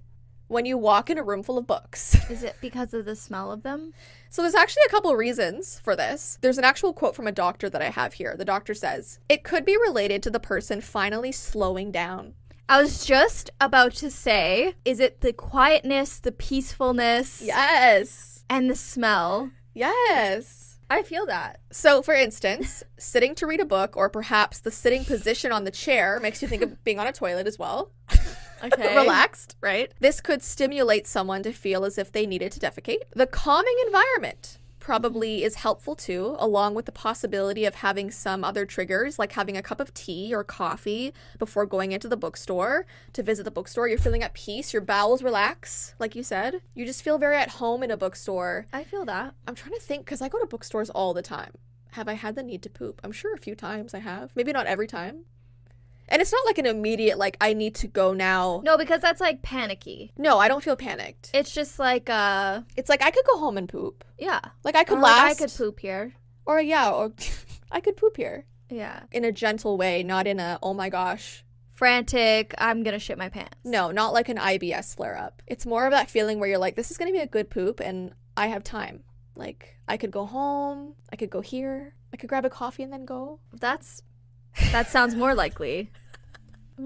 S1: when you walk in a room full of books.
S2: Is it because of the smell of them?
S1: So there's actually a couple reasons for this. There's an actual quote from a doctor that I have here. The doctor says, "It could be related to the person finally slowing down."
S2: I was just about to say, is it the quietness, the peacefulness,
S1: Yes.
S2: and the smell?
S1: Yes.
S2: I feel that.
S1: So, for instance, <laughs> sitting to read a book or perhaps the sitting position on the chair makes you think of being on a toilet as well. <laughs>
S2: Okay.
S1: Relaxed, right? This could stimulate someone to feel as if they needed to defecate. The calming environment probably is helpful too, along with the possibility of having some other triggers, like having a cup of tea or coffee before going into the bookstore to visit the bookstore. You're feeling at peace, your bowels relax, like you said. You just feel very at home in a bookstore.
S2: I feel that.
S1: I'm trying to think because I go to bookstores all the time. Have I had the need to poop? I'm sure a few times I have. Maybe not every time. And it's not like an immediate, like, I need to go now.
S2: No, because that's like panicky.
S1: No, I don't feel panicked.
S2: It's just like uh
S1: It's like I could go home and poop.
S2: yeah.
S1: Like I could
S2: Or, like,
S1: last.
S2: I could poop here.
S1: Or yeah, or <laughs> I could poop here
S2: Yeah.
S1: in a gentle way, not in a oh my gosh.
S2: Frantic, I'm gonna shit my pants.
S1: No, not like an IBS flare up. It's more of that feeling where you're like, this is gonna be a good poop, and I have time. Like I could go home. I could go here. I could grab a coffee and then go.
S2: That's that sounds more likely.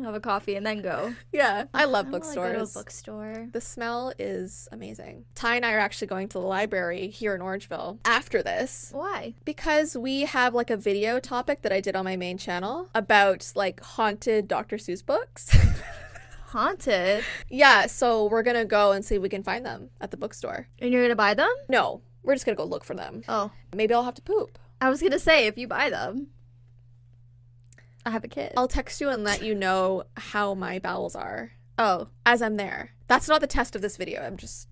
S2: Have a coffee and then go.
S1: Yeah, I love
S2: I wanna go to a
S1: bookstores.
S2: bookstore.
S1: The smell is amazing. Ty and I are actually going to the library here in Orangeville after this
S2: Why?
S1: because we have like a video topic that I did on my main channel about like haunted Dr. Seuss books. <laughs>
S2: Haunted.
S1: yeah, so we're gonna go and see if we can find them at the bookstore.
S2: And you're gonna buy them?
S1: No, we're just gonna go look for them.
S2: Oh.
S1: Maybe I'll have to poop.
S2: I was gonna say if you buy them. I have a kid.
S1: I'll text you and let you know how my bowels are
S2: oh.
S1: as I'm there. That's not the test of this video. I'm just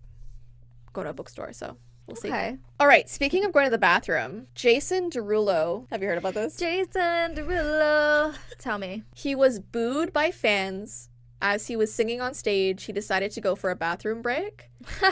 S1: going to a bookstore, so we'll see.
S2: Okay.
S1: All right, speaking of going to the bathroom, Jason Derulo, have you heard about this?
S2: Jason Derulo. Tell me.
S1: He was booed by fans as he was singing on stage. He decided to go for a bathroom break. <laughs>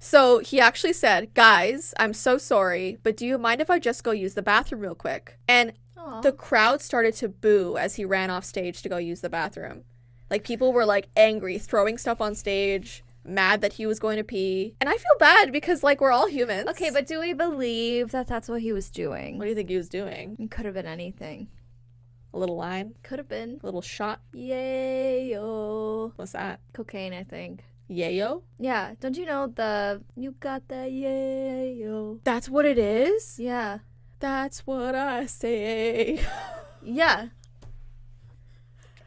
S1: So he actually said, Guys, I'm so sorry, but do you mind if I just go use the bathroom real quick? And The crowd started to boo as he ran off stage to go use the bathroom. Like people were like angry, throwing stuff on stage, mad that he was going to pee. And I feel bad because like we're all humans.
S2: okay, but do we believe that that's what he was doing?
S1: what do you think he was doing?
S2: It could have been anything.
S1: A little line,
S2: Could have been.
S1: a little shot.
S2: Yayo.
S1: What's that?
S2: Cocaine, I think.
S1: Yayo?
S2: Yeah. Don't you know the you got that yayo?
S1: That's what it is?
S2: Yeah.
S1: That's what I say. <laughs>
S2: Yeah.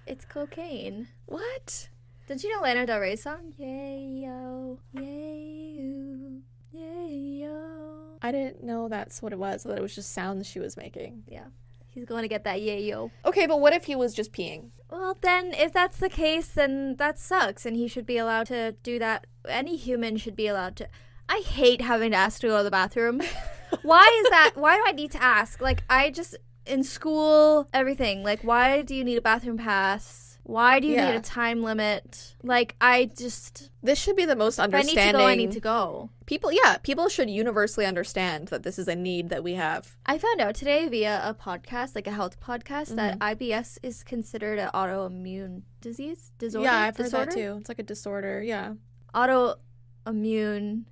S2: It's cocaine.
S1: what?
S2: Did you know Lana Del Rey's song? Yayo, yayo, yayo.
S1: I didn't know that's what it was, that it was just sounds she was making.
S2: Yeah. He's going to get that yayo.
S1: Okay, but what if he was just peeing?
S2: Well, then, if that's the case, then that sucks, and he should be allowed to do that. Any human should be allowed to. I hate having to ask to go to the bathroom. <laughs> why is that? Why do I need to ask? Like, I just, in school, everything. Like, why do you need a bathroom pass? Why do you
S1: Yeah.
S2: need a time limit? Like, I just.
S1: This should be the most
S2: If I need to go, I need to go.
S1: People, yeah, people should universally understand that this is a need that we have.
S2: I found out today via a podcast, like a health podcast, that
S1: Mm-hmm.
S2: IBS is considered an autoimmune disease. Disorder?
S1: yeah, I've
S2: disorder?
S1: heard that too. It's like a disorder, yeah,
S2: Autoimmune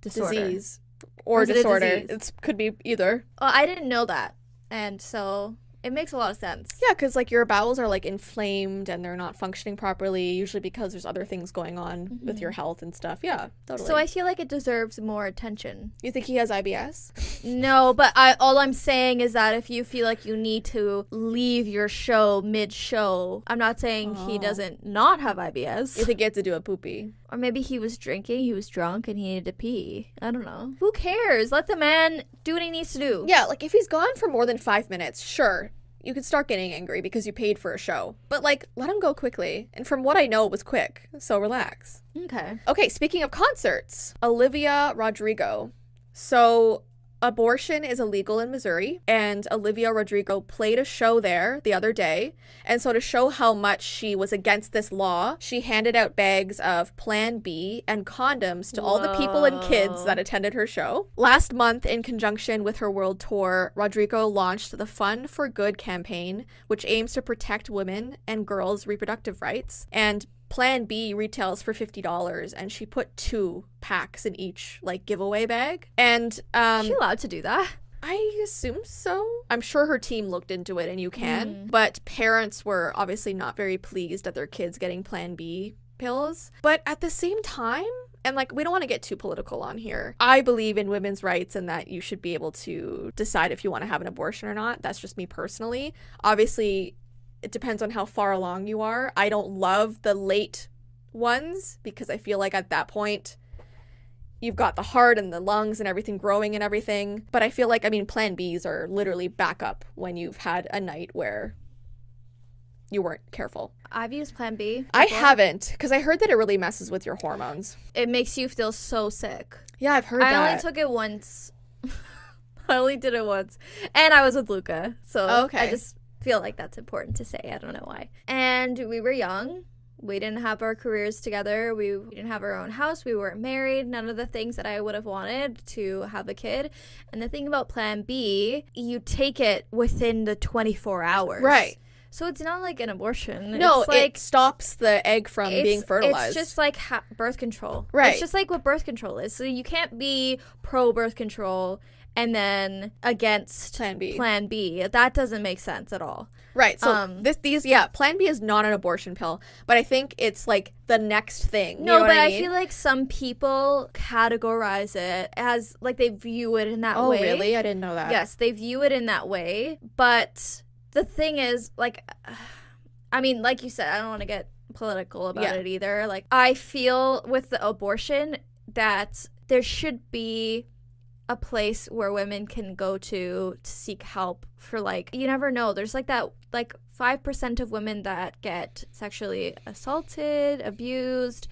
S2: disorder.
S1: disease or,
S2: Or is it a
S1: disorder. It could be either.
S2: Well, I didn't know that, and so it makes a lot of sense.
S1: Yeah, because like your bowels are like inflamed and they're not functioning properly, usually because there's other things going on with mm-hmm. your health and stuff. Yeah, totally.
S2: So I feel like it deserves more attention.
S1: you think he has IBS?
S2: No, but I all I'm saying is that if you feel like you need to leave your show mid-show, I'm not saying he
S1: Oh.
S2: doesn't not have IBS.
S1: you think he had to do a poopy?
S2: Or maybe he was drinking, he was drunk, and he needed to pee. I don't know. Who cares? Let the man do what he needs to do.
S1: Yeah, like if he's gone for more than five minutes, sure, you could start getting angry because you paid for a show. But like, let him go quickly. And from what I know, it was quick. So relax.
S2: Okay.
S1: Okay, speaking of concerts, Olivia Rodrigo. So abortion is illegal in Missouri, and Olivia Rodrigo played a show there the other day. And so, to show how much she was against this law, she handed out bags of Plan B and condoms to all the people and kids that attended her show. Last month, in conjunction with her world tour, Rodrigo launched the Fund for Good campaign, which aims to protect women and girls' reproductive rights. And Plan B retails for fifty dollars, and she put two packs in each like giveaway bag. And um,
S2: she allowed to do that?
S1: I assume so. I'm sure her team looked into it, and you can.
S2: Mm.
S1: But parents were obviously not very pleased at their kids getting Plan B pills. But at the same time, and like we don't want to get too political on here. I believe in women's rights and that you should be able to decide if you want to have an abortion or not. That's just me personally. Obviously, it depends on how far along you are. I don't love the late ones because I feel like at that point you've got the heart and the lungs and everything growing and everything. But I feel like I mean plan Bs are literally backup when you've had a night where you weren't careful.
S2: I've used Plan B.
S1: I
S2: before.
S1: haven't because I heard that it really messes with your hormones.
S2: It makes you feel so sick.
S1: Yeah, I've heard
S2: I
S1: that.
S2: only took it once. <laughs> I only did it once, and I was with Luca, so
S1: Okay.
S2: I just feel like that's important to say. I don't know why. And we were young. We didn't have our careers together. We, we didn't have our own house. We weren't married. None of the things that I would have wanted to have a kid. And the thing about Plan B, you take it within the 24 hours.
S1: Right.
S2: So it's not like an abortion.
S1: no,
S2: it's like
S1: it stops the egg from being fertilized.
S2: It's just like ha- birth control.
S1: Right.
S2: It's just like what birth control is. So you can't be pro birth control and then against
S1: Plan B.
S2: Plan B. That doesn't make sense at all.
S1: right. So
S2: um,
S1: this these yeah, Plan B is not an abortion pill, but I think it's like the next thing. You
S2: No, but I,
S1: mean?
S2: feel like some people categorize it as like they view it in that
S1: Oh,
S2: way.
S1: Oh, really? I didn't know that.
S2: Yes, they view it in that way. But the thing is, like, <sighs> I mean, like you said, I don't want to get political about
S1: Yeah.
S2: it either. Like, I feel with the abortion that there should be a place where women can go to to seek help for like you never know. There's like that like 5% of women that get sexually assaulted abused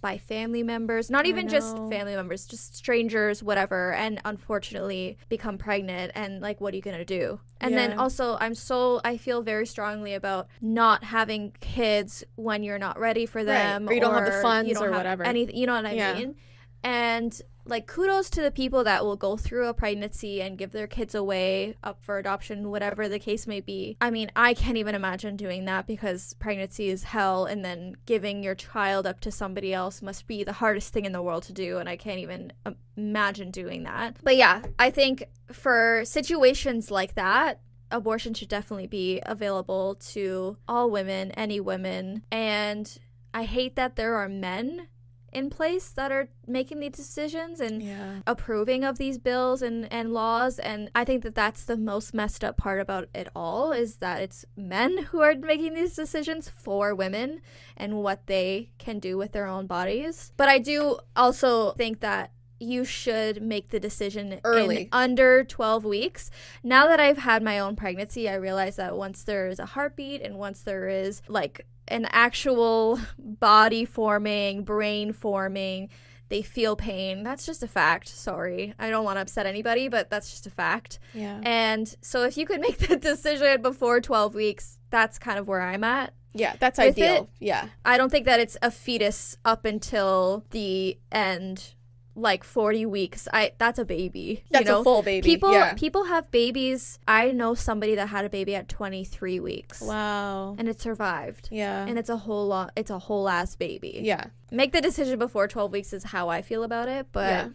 S2: by family members not even just family members just strangers whatever and unfortunately become pregnant and like what are you going to do? And then also i'm so i feel very strongly about not having kids when you're not ready for them
S1: Or you don't have the funds or whatever.
S2: anything you know what i
S1: Yeah.
S2: mean? And like kudos to the people that will go through a pregnancy and give their kids away up for adoption whatever the case may be. I mean i can't even imagine doing that because pregnancy is hell and then giving your child up to somebody else must be the hardest thing in the world to do and i can't even imagine doing that. But yeah i think for situations like that abortion should definitely be available to all women any women. And i hate that there are men in place that are making these decisions and
S1: Yeah.
S2: approving of these bills and, and laws and i think that that's the most messed up part about it all is that it's men who are making these decisions for women and what they can do with their own bodies but i do also think that you should make the decision
S1: Early.
S2: in under 12 weeks. Now that I've had my own pregnancy, I realize that once there is a heartbeat and once there is like an actual <laughs> body forming, brain forming, they feel pain. That's just a fact. Sorry. I don't want to upset anybody, but that's just a fact.
S1: Yeah.
S2: And so if you could <laughs> make the decision before 12 weeks, that's kind of where I'm at.
S1: Yeah, that's ideal.
S2: it-
S1: Yeah.
S2: I don't think that it's a fetus up until the end like 40 weeks. I that's a baby.
S1: That's
S2: you know?
S1: a full baby.
S2: People
S1: yeah.
S2: people have babies. I know somebody that had a baby at 23 weeks.
S1: Wow.
S2: And it survived.
S1: Yeah.
S2: And it's a whole lot it's a whole ass baby.
S1: yeah.
S2: Make the decision before 12 weeks is how I feel about it, but
S1: Yeah.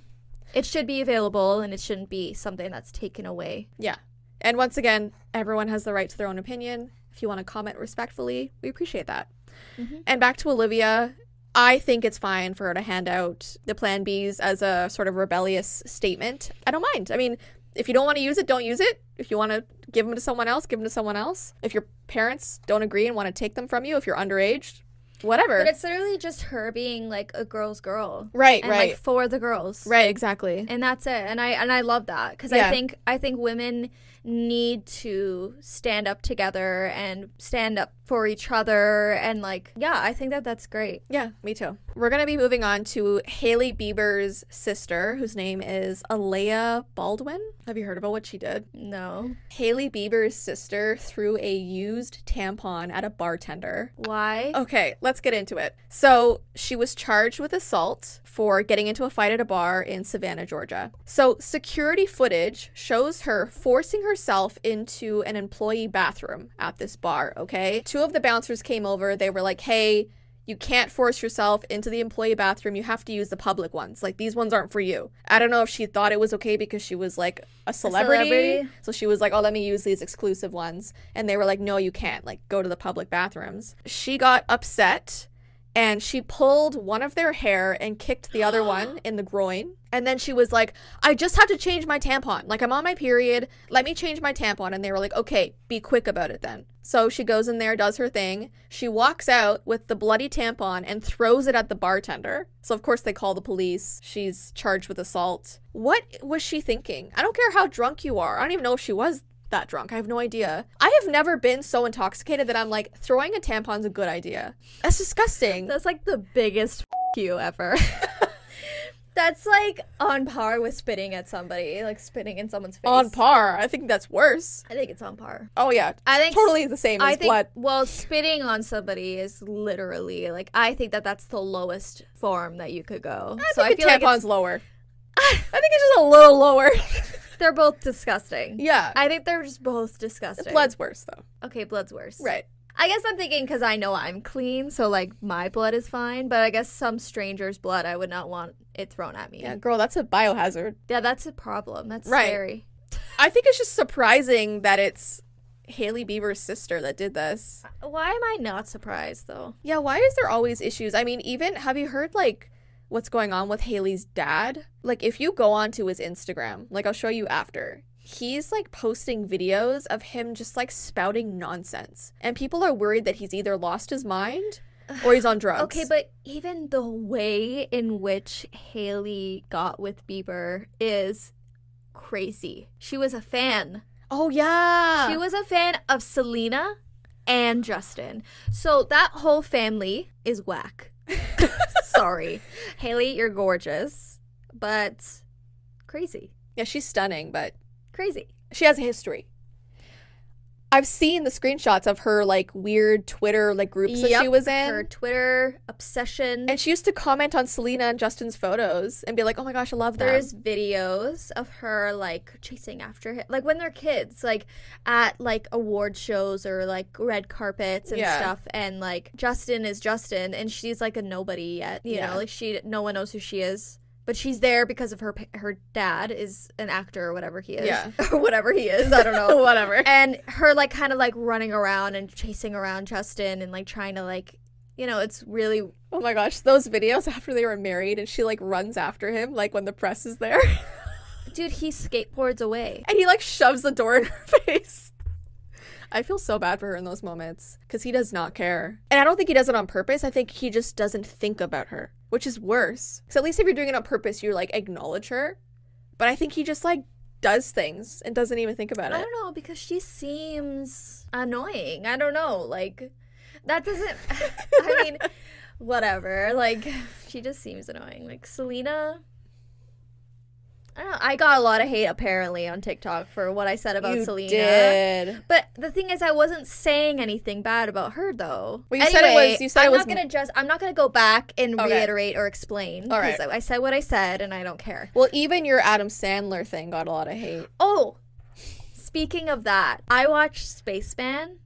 S2: it should be available and it shouldn't be something that's taken away.
S1: Yeah. And once again, everyone has the right to their own opinion. If you want to comment respectfully, we appreciate that.
S2: Mhm.
S1: And back to Olivia, I think it's fine for her to hand out the Plan Bs as a sort of rebellious statement. I don't mind. I mean, if you don't want to use it, don't use it. If you want to give them to someone else, give them to someone else. If your parents don't agree and want to take them from you, if you're underage, whatever.
S2: But it's literally just her being like a girl's girl.
S1: right,
S2: And
S1: right.
S2: like for the girls.
S1: right, exactly.
S2: and that's it and i and i love that because
S1: Yeah.
S2: i think i think women need to stand up together and stand up for each other and like yeah i think that that's great
S1: Yeah, me too. We're going to be moving on to Hailey Bieber's sister, whose name is Alaia Baldwin. Have you heard about what she did?
S2: No.
S1: Hailey Bieber's sister threw a used tampon at a bartender.
S2: Why?
S1: Okay, let's get into it. So, she was charged with assault for getting into a fight at a bar in Savannah, Georgia. So, security footage shows her forcing herself into an employee bathroom at this bar, okay? Two of the bouncers came over. They were like, hey, you can't force yourself into the employee bathroom. You have to use the public ones. Like these ones aren't for you. I don't know if she thought it was okay because she was like a celebrity.
S2: celebrity?
S1: So she was like, "Oh, let me use these exclusive ones." And they were like, "No, you can't. Like go to the public bathrooms." She got upset and she pulled one of their hair and kicked the other <gasps> one in the groin. And then she was like, I just have to change my tampon. Like, I'm on my period. Let me change my tampon. And they were like, okay, be quick about it then. So she goes in there, does her thing. She walks out with the bloody tampon and throws it at the bartender. So, of course, they call the police. She's charged with assault. What was she thinking? I don't care how drunk you are. I don't even know if she was that drunk. I have no idea. I have never been so intoxicated that I'm like, throwing a tampon's a good idea. That's disgusting.
S2: That's like the biggest <laughs> f- you ever. <laughs> That's like on par with spitting at somebody, like spitting in someone's face.
S1: on par. I think that's worse.
S2: I think it's on par.
S1: Oh yeah,
S2: I think
S1: totally the same
S2: I
S1: as
S2: think
S1: blood.
S2: well, spitting on somebody is literally like I think that that's the lowest form that you could go.
S1: I
S2: so I
S1: think
S2: feel
S1: a
S2: like
S1: tampon's
S2: it's,
S1: lower. I think it's just a little lower. <laughs>
S2: they're both disgusting.
S1: yeah,
S2: I think they're just both disgusting.
S1: blood's worse though.
S2: okay, blood's worse.
S1: Right.
S2: I guess I'm thinking because I know I'm clean, so like my blood is fine. But I guess some stranger's blood, I would not want it thrown at me.
S1: Yeah, girl, that's a biohazard.
S2: Yeah, that's a problem. That's
S1: Right.
S2: scary.
S1: I think it's just surprising that it's Hailey Bieber's sister that did this.
S2: Uh, why am I not surprised though?
S1: Yeah, why is there always issues? I mean, even have you heard like what's going on with Hailey's dad? Like if you go onto his Instagram, like I'll show you after. He's like posting videos of him just like spouting nonsense. And people are worried that he's either lost his mind <sighs> or he's on drugs.
S2: Okay, but even the way in which Hailey got with Bieber is crazy. She was a fan.
S1: Oh yeah.
S2: She was a fan of Selena and Justin. So that whole family is whack. <laughs> <laughs> Sorry. Hailey, you're gorgeous, but crazy.
S1: yeah, she's stunning, but
S2: Crazy.
S1: she has a history. I've seen the screenshots of her like weird Twitter like groups that she was in.
S2: Her Twitter obsession.
S1: And she used to comment on Selena and Justin's photos and be like, "Oh my gosh, I love them."
S2: There's videos of her like chasing after him, like when they're kids, like at like award shows or like red carpets and
S1: Yeah.
S2: stuff. And like Justin is Justin, and she's like a nobody yet. You
S1: Yeah.
S2: know, like she no one knows who she is, but she's there because of her her dad is an actor or whatever he is,
S1: Yeah. <laughs>
S2: or whatever he is. I don't know. <laughs>
S1: Whatever.
S2: and her like kind of like running around and chasing around Justin and like trying to like, you know, it's really
S1: Oh my gosh, those videos after they were married and she like runs after him like when the press is there. <laughs>
S2: dude. He skateboards away.
S1: and he like shoves the door in her face. I feel so bad for her in those moments because he does not care. And I don't think he does it on purpose. I think he just doesn't think about her, which is worse. Because at least if you're doing it on purpose, you like acknowledge her. But I think he just like does things and doesn't even think about it.
S2: I don't know because she seems annoying. I don't know. Like that doesn't <laughs> I mean whatever. Like <laughs> she just seems annoying. Like Selena I don't know. I got a lot of hate apparently on TikTok for what I said about
S1: you
S2: Selena.
S1: did.
S2: But the thing is, I wasn't saying anything bad about her, though.
S1: Well, you said it was- you said it
S2: I'm
S1: was
S2: not gonna just. I'm not gonna go back and
S1: Okay.
S2: reiterate or explain.
S1: All right.
S2: I, I said what I said, and I don't care.
S1: Well, even your Adam Sandler thing got a lot of hate.
S2: Oh, speaking of that, I watched Spaceman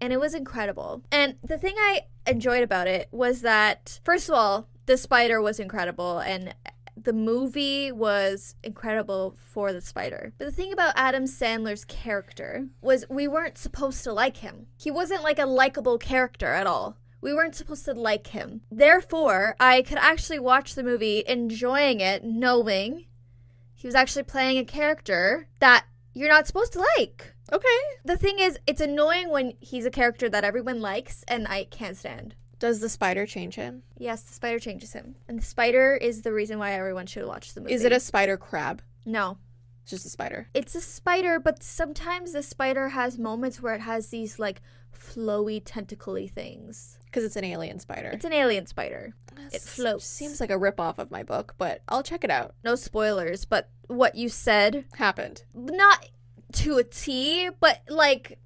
S2: and it was incredible. And the thing I enjoyed about it was that, first of all, the spider was incredible and the movie was incredible for the spider. But the thing about Adam Sandler's character was we weren't supposed to like him. He wasn't like a likable character at all. We weren't supposed to like him. Therefore, I could actually watch the movie enjoying it, knowing he was actually playing a character that you're not supposed to like.
S1: Okay.
S2: The thing is, it's annoying when he's a character that everyone likes and I can't stand.
S1: Does the spider change him?
S2: Yes, the spider changes him. And the spider is the reason why everyone should watch the movie.
S1: Is it a spider crab?
S2: No.
S1: It's just a spider.
S2: It's a spider, but sometimes the spider has moments where it has these like flowy tentacly things.
S1: Because it's an alien spider.
S2: It's an alien spider. It floats.
S1: Seems like a ripoff of my book, but I'll check it out.
S2: No spoilers, but what you said,
S1: Happened.
S2: not to a T, but like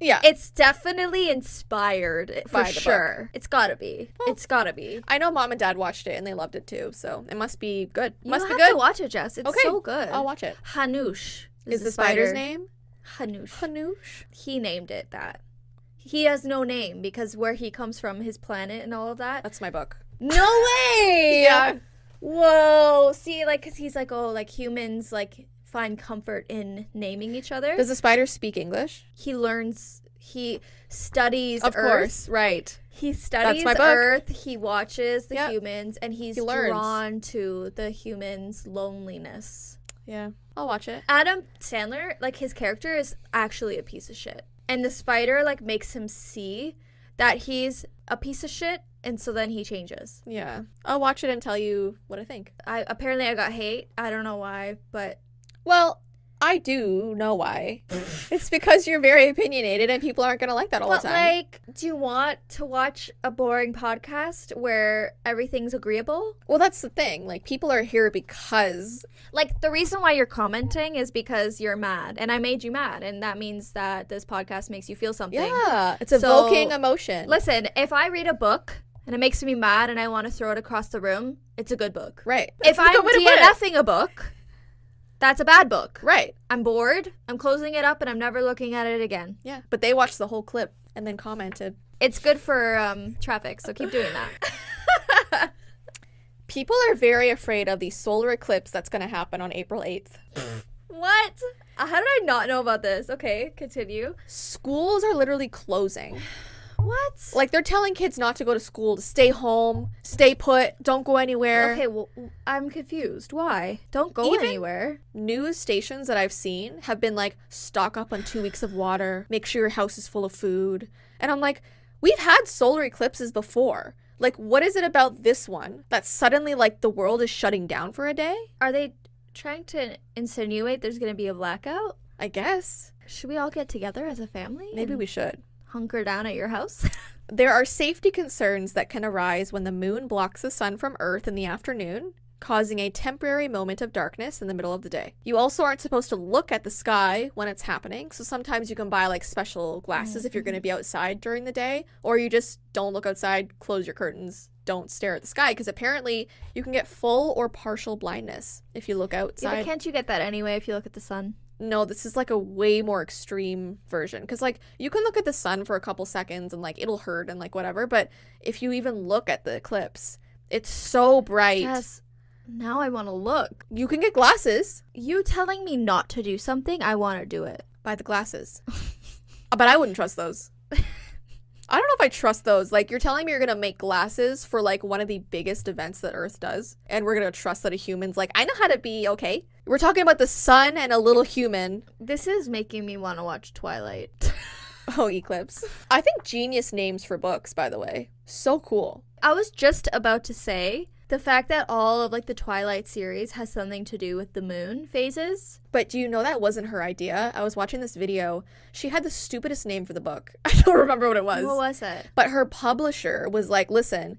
S1: Yeah.
S2: it's definitely inspired for
S1: By the book.
S2: sure. It's gotta be.
S1: Well,
S2: it's gotta be.
S1: I know mom and dad watched it and they loved it too, so it must be good.
S2: You
S1: must be good.
S2: to watch it, Jess. It's
S1: Okay,
S2: so good.
S1: I'll watch it.
S2: Hanush
S1: Is,
S2: the,
S1: the spider's
S2: spider.
S1: name?
S2: Hanush.
S1: Hanush.
S2: He named it that. He has no name because where he comes from, his planet and all of that.
S1: That's my book.
S2: No way! <laughs>
S1: Yeah.
S2: Whoa. See, like, because he's like, oh, like humans, like, find comfort in naming each other.
S1: Does the spider speak English?
S2: he learns, he studies
S1: Of
S2: Earth.
S1: course, right.
S2: He studies
S1: my book.
S2: Earth. He watches the
S1: Yep.
S2: humans, and he's
S1: He
S2: drawn to the humans' loneliness.
S1: Yeah. I'll watch it.
S2: Adam Sandler, like his character is actually a piece of shit. And the spider like makes him see that he's a piece of shit and so then he changes.
S1: Yeah. I'll watch it and tell you what I think.
S2: I apparently I got hate. I don't know why, but
S1: Well, I do know why. <laughs> it's because you're very opinionated and people aren't going to like that all
S2: but
S1: the time.
S2: like do you want to watch a boring podcast where everything's agreeable?
S1: well, that's the thing. Like, people are here because.
S2: Like the reason why you're commenting is because you're mad and I made you mad and that means that this podcast makes you feel something.
S1: Yeah. It's
S2: So-
S1: evoking emotion.
S2: Listen, if I read a book and it makes me mad and I want to throw it across the room, it's a good book.
S1: right.
S2: if
S1: That's
S2: I'm
S1: good way to put it.
S2: DNFing a book, that's a bad book.
S1: Right.
S2: I'm bored. I'm closing it up and I'm never looking at it again.
S1: Yeah. But they watched the whole clip and then commented.
S2: It's good for um, traffic, so keep doing that. <laughs>
S1: People are very afraid of the solar eclipse that's going to happen on April 8th.
S2: what? Uh, How did I not know about this? Okay, continue.
S1: Schools are literally closing.
S2: What?
S1: Like, they're telling kids not to go to school, to stay home, stay put, don't go anywhere.
S2: okay, well, I'm confused. Why? Don't go
S1: Even-
S2: anywhere.
S1: news stations that I've seen have been like, stock up on two weeks of water, make sure your house is full of food. And I'm like, we've had solar eclipses before. Like, what is it about this one that suddenly, like, the world is shutting down for a day?
S2: Are they trying to insinuate there's going to be a blackout?
S1: I guess.
S2: Should we all get together as a family?
S1: Maybe we should.
S2: Hunker down at your house. <laughs>
S1: There are safety concerns that can arise when the moon blocks the sun from Earth in the afternoon, causing a temporary moment of darkness in the middle of the day. You also aren't supposed to look at the sky when it's happening, so sometimes you can buy like special glasses if you're going to be outside during the day, or you just don't look outside, close your curtains, don't stare at the sky, because apparently you can get full or partial blindness if you look
S2: yeah,
S1: outside.
S2: but can't you get that anyway if you look at the sun?
S1: No, this is like a way more extreme version because like you can look at the sun for a couple seconds and like it'll hurt and like whatever, but if you even look at the eclipse, it's so bright.
S2: Yes. Now I want to look.
S1: You can get glasses.
S2: You telling me not to do something, I want to do it.
S1: Buy the glasses. <laughs> Uh, but I wouldn't trust those. <laughs> I don't know if I trust those. Like you're telling me you're gonna make glasses for like one of the biggest events that Earth does, and we're gonna trust that a human's like, I know how to be okay. We're talking about the sun and a little human
S2: This is making me want to watch Twilight. <laughs>
S1: Oh, Eclipse. I think genius names for books, by the way. So cool.
S2: I was just about to say the fact that all of like the Twilight series has something to do with the moon phases.
S1: But do you know that wasn't her idea? I was watching this video. She had the stupidest name for the book. <laughs> I don't remember what it was.
S2: What was it?
S1: But her publisher was like, listen,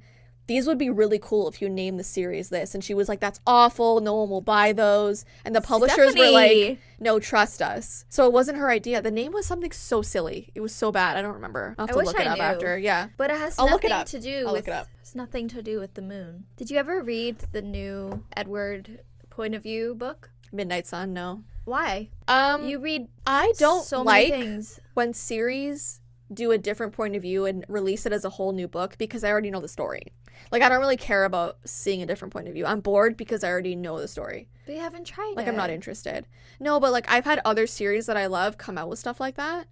S1: these would be really cool if you name the series this. And she was like, that's awful. No one will buy those. And the publishers were like, no, trust us. So it wasn't her idea. The name was something so silly. It was so bad. I don't remember. I'll have
S2: I
S1: to look it up
S2: knew.
S1: after. Yeah.
S2: But it has
S1: I'll
S2: nothing
S1: look it up.
S2: to do
S1: I'll
S2: with
S1: look it up.
S2: It's nothing to do with the moon. Did you ever read the new Edward point of view book?
S1: Midnight Sun, no.
S2: Why?
S1: Um,
S2: you read
S1: I don't
S2: so
S1: like
S2: many things.
S1: when series do a different point of view and release it as a whole new book because I already know the story. Like I don't really care about seeing a different point of view. I'm bored because I already know the story.
S2: But you haven't tried
S1: Like
S2: it.
S1: I'm not interested. No, but like I've had other series that I love come out with stuff like that.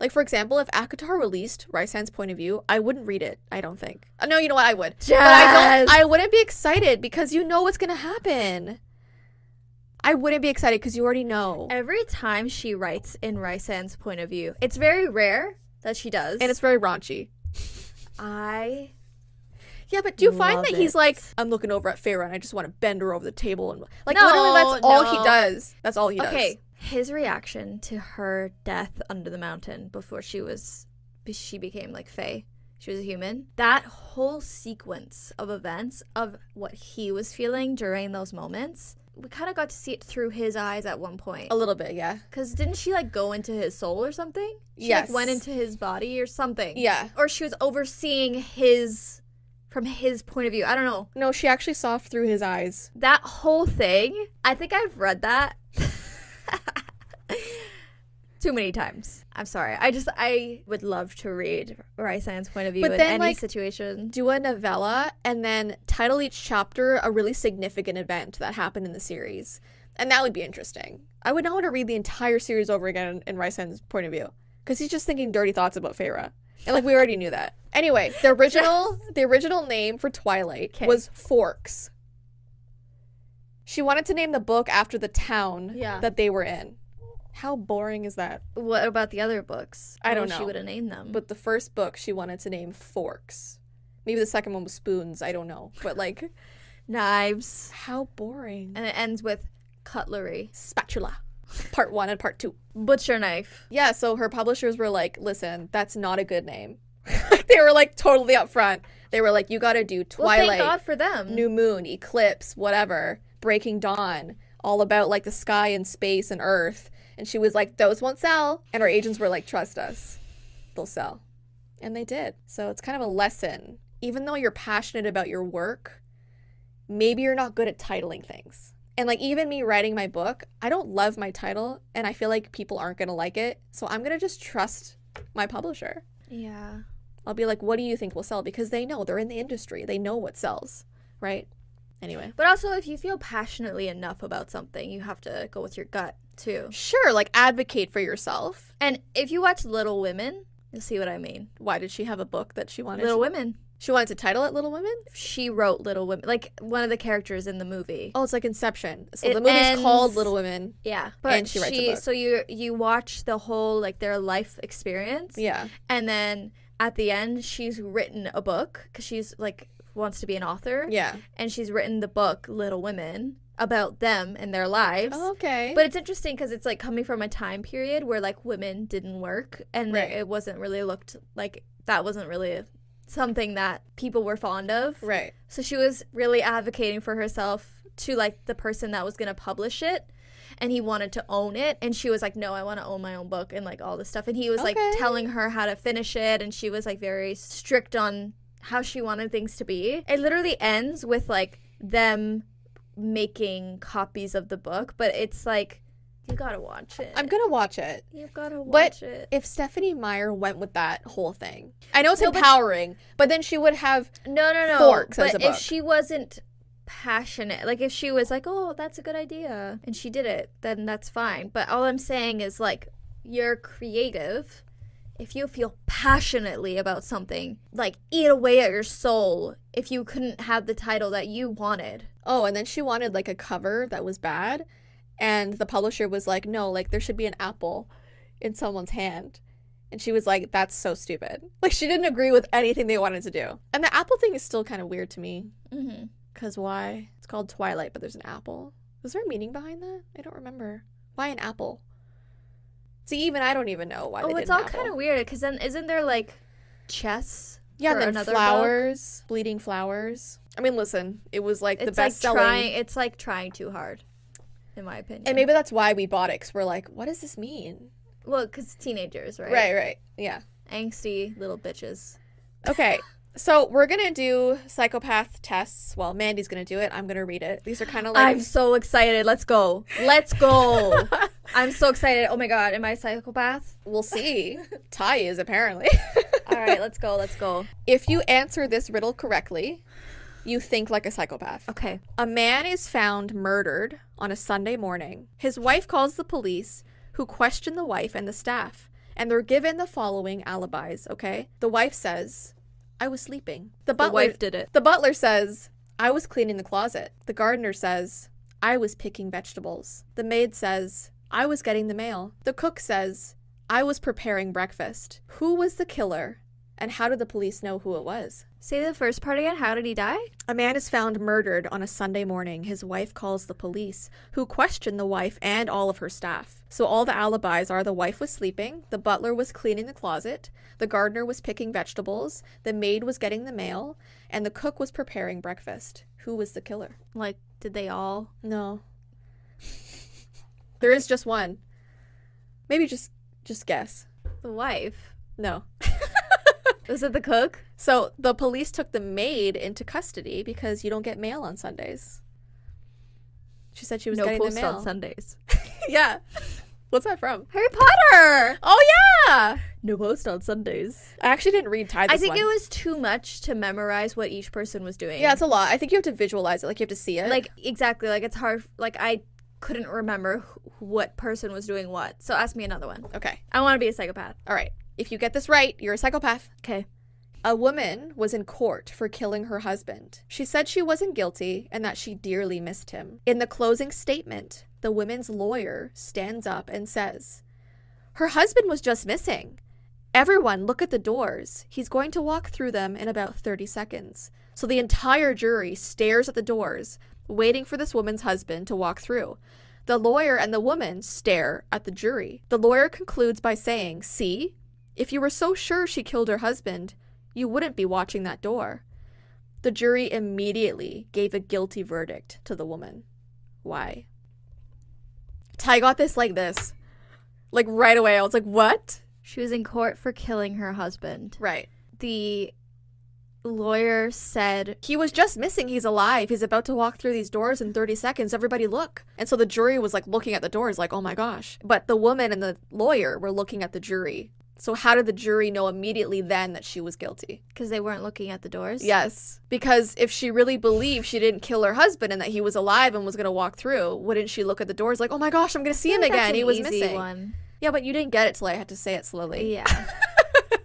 S1: Like for example, if ACOTAR released Rhysand's point of view, I wouldn't read it. I don't think. Uh, No, you know what? I would. But I don't. I wouldn't be excited because you know what's gonna happen. I wouldn't be excited because you already know,
S2: Every time she writes in Rhysand's point of view, it's very rare that she does.
S1: and it's very raunchy.
S2: I
S1: Yeah, but do you find
S2: Love
S1: that he's
S2: it.
S1: like, I'm looking over at Feyre and I just want to bend her over the table and like
S2: No,
S1: literally that's all he does. That's all he does.
S2: Okay, his reaction to her death under the mountain before she was she became like Fae. She was a human. That whole sequence of events of what he was feeling during those moments, we kind of got to see it through his eyes at one point.
S1: A little bit, yeah.
S2: Cause didn't she like go into his soul or something? She
S1: Yes.
S2: like went into his body or something.
S1: Yeah.
S2: Or she was overseeing his from his point of view. I don't know.
S1: No, she actually saw through his eyes.
S2: That whole thing, I think I've read that <laughs> too many times. I'm sorry. I just I would love to read Rhysand's point of view
S1: But
S2: in
S1: then,
S2: any
S1: like,
S2: situation.
S1: Do a novella and then title each chapter a really significant event that happened in the series. And that would be interesting. I would not want to read the entire series over again in Rhysand's point of view. Because he's just thinking dirty thoughts about Feyre. And like we already knew that. Anyway, the original the original name for Twilight
S2: 'Kay.
S1: was Forks. She wanted to name the book after the town
S2: Yeah.
S1: that they were in. How boring is that?
S2: What about the other books?
S1: I don't
S2: know. She would have named them.
S1: But the first book she wanted to name Forks. Maybe the second one was Spoons, I don't know. But like <laughs>
S2: knives.
S1: how boring.
S2: And it ends with cutlery.
S1: Spatula. Part 1 and part 2.
S2: Butcher knife.
S1: Yeah, so her publishers were like, "Listen, that's not a good name." <laughs> they were like totally upfront. They were like, "You got to do
S2: Well,
S1: Twilight."
S2: thank God for them.
S1: new moon, eclipse, whatever, breaking dawn, all about like the sky and space and earth. And she was like, those won't sell. And our agents were like, trust us, they'll sell. And they did. So it's kind of a lesson. Even though you're passionate about your work, maybe you're not good at titling things. And like even me writing my book, I don't love my title and I feel like people aren't going to like it. So I'm going to just trust my publisher.
S2: yeah.
S1: I'll be like, what do you think will sell? Because they know they're in the industry. They know what sells, right? Anyway.
S2: But also, if you feel passionately enough about something, you have to go with your gut too.
S1: Sure, like advocate for yourself.
S2: And if you watch Little Women, you'll see what I mean.
S1: Why did she have a book that she wanted?
S2: Little
S1: to,
S2: Women.
S1: She wanted to title it Little Women.
S2: She wrote Little Women, like one of the characters in the movie.
S1: Oh, it's like Inception. So
S2: It
S1: the movie's
S2: ends-
S1: called Little Women.
S2: Yeah, but
S1: And she writes a book.
S2: So you you watch the whole like their life experience,
S1: Yeah,
S2: and then at the end, she's written a book because she's like wants to be an author,
S1: yeah.
S2: and she's written the book Little Women about them and their lives.
S1: Oh, okay.
S2: But it's interesting because it's like coming from a time period where like women didn't work and
S1: Right.
S2: it wasn't really looked like that wasn't really something that people were fond of.
S1: right.
S2: So she was really advocating for herself to like the person that was going to publish it and he wanted to own it and she was like no I want to own my own book and like all this stuff and he was like telling her how to finish it and she was like very strict on how she wanted things to be. It literally ends with like them making copies of the book, but it's like you got to watch it.
S1: I'm gonna watch it.
S2: You've got to
S1: But
S2: watch it.
S1: if Stephenie Meyer went with that whole thing, I know it's
S2: No,
S1: empowering, but then she would have.
S2: No, no, no.
S1: Forks
S2: but
S1: as a
S2: if she wasn't passionate, like if she was like, "Oh, that's a good idea," and she did it, then that's fine. But all I'm saying is like you're creative. If you feel passionately about something, like eat away at your soul if you couldn't have the title that you wanted.
S1: Oh, and then she wanted like a cover that was bad, and the publisher was like, "No, like there should be an apple in someone's hand." And she was like, "That's so stupid." <laughs> Like she didn't agree with anything they wanted to do. And the apple thing is still kind of weird to me.
S2: Mm-hmm.
S1: Cause why? It's called Twilight, but there's an apple. Was there a meaning behind that? I don't remember. Why an apple? See, even I don't even know why.
S2: Oh, it's all kind of weird because then isn't there like chess?
S1: yeah. And then
S2: another book?
S1: flowers, bleeding flowers. I mean, listen, it was like the
S2: It's like
S1: best selling,
S2: trying. It's like trying too hard, in my opinion.
S1: and maybe that's why we bought it. Cause we're like, what does this mean?
S2: well, because teenagers, right?
S1: Right, right, yeah.
S2: angsty little bitches.
S1: Okay. <laughs> So we're gonna do psychopath tests. Well, Mandii's gonna do it. I'm gonna read it. These are kind of like
S2: I'm so excited. Let's go. Let's go. <laughs> I'm so excited. Oh my god, am I a psychopath?
S1: we'll see. <laughs> Ty is apparently.
S2: All right, let's go. Let's go.
S1: if you answer this riddle correctly, you think like a psychopath.
S2: Okay.
S1: A man is found murdered on a Sunday morning. His wife calls the police, who question the wife and the staff, and they're given the following alibis, okay? The wife says, I was sleeping. The
S2: The
S1: butler,
S2: wife did it.
S1: the butler says, I was cleaning the closet. The gardener says, I was picking vegetables. The maid says, I was getting the mail. The cook says, I was preparing breakfast. Who was the killer? And how did the police know who it was?
S2: Say the first part again. How did he die?
S1: A man is found murdered on a Sunday morning. His wife calls the police, who question the wife and all of her staff. So all the alibis are the wife was sleeping, the butler was cleaning the closet, the gardener was picking vegetables, the maid was getting the mail, and the cook was preparing breakfast. Who was the killer?
S2: Like, did they all?
S1: No. there is just one. Maybe just just guess.
S2: The wife.
S1: No. <laughs>
S2: Was it the cook?
S1: So the police took the maid into custody because you don't get mail on Sundays. She said she was
S2: no
S1: getting
S2: post
S1: the mail.
S2: on Sundays. <laughs>
S1: yeah. What's that from?
S2: Harry Potter.
S1: Oh yeah.
S2: No post on Sundays.
S1: I actually didn't read Ty.
S2: I think
S1: one.
S2: it was too much to memorize what each person was doing.
S1: Yeah, it's a lot. I think you have to visualize it. Like you have to see it.
S2: like exactly like it's hard. Like I couldn't remember wh- what person was doing what. So ask me another one.
S1: okay.
S2: I want to be a psychopath.
S1: All right. If you get this right, you're a psychopath.
S2: Okay.
S1: A woman was in court for killing her husband. She said she wasn't guilty and that she dearly missed him. In the closing statement, the woman's lawyer stands up and says, Her husband was just missing. Everyone, look at the doors. He's going to walk through them in about 30 seconds. So the entire jury stares at the doors, waiting for this woman's husband to walk through. The lawyer and the woman stare at the jury. The lawyer concludes by saying, See, if you were so sure she killed her husband, you wouldn't be watching that door. The jury immediately gave a guilty verdict to the woman. Why? Ty got this like this. Like right away. I was like, what?
S2: She was in court for killing her husband.
S1: Right.
S2: The lawyer said
S1: He was just missing. He's alive. He's about to walk through these doors in 30 seconds. Everybody look. And so the jury was like looking at the doors, like, oh my gosh. But the woman and the lawyer were looking at the jury. So how did the jury know immediately then that she was guilty?
S2: because they weren't looking at the doors.
S1: Yes. Because if she really believed she didn't kill her husband and that he was alive and was going to walk through, wouldn't she look at the doors like, oh my gosh, I'm going to see him again? He was missing.
S2: One.
S1: Yeah, but you didn't get it till I had to say it slowly.
S2: Yeah. <laughs>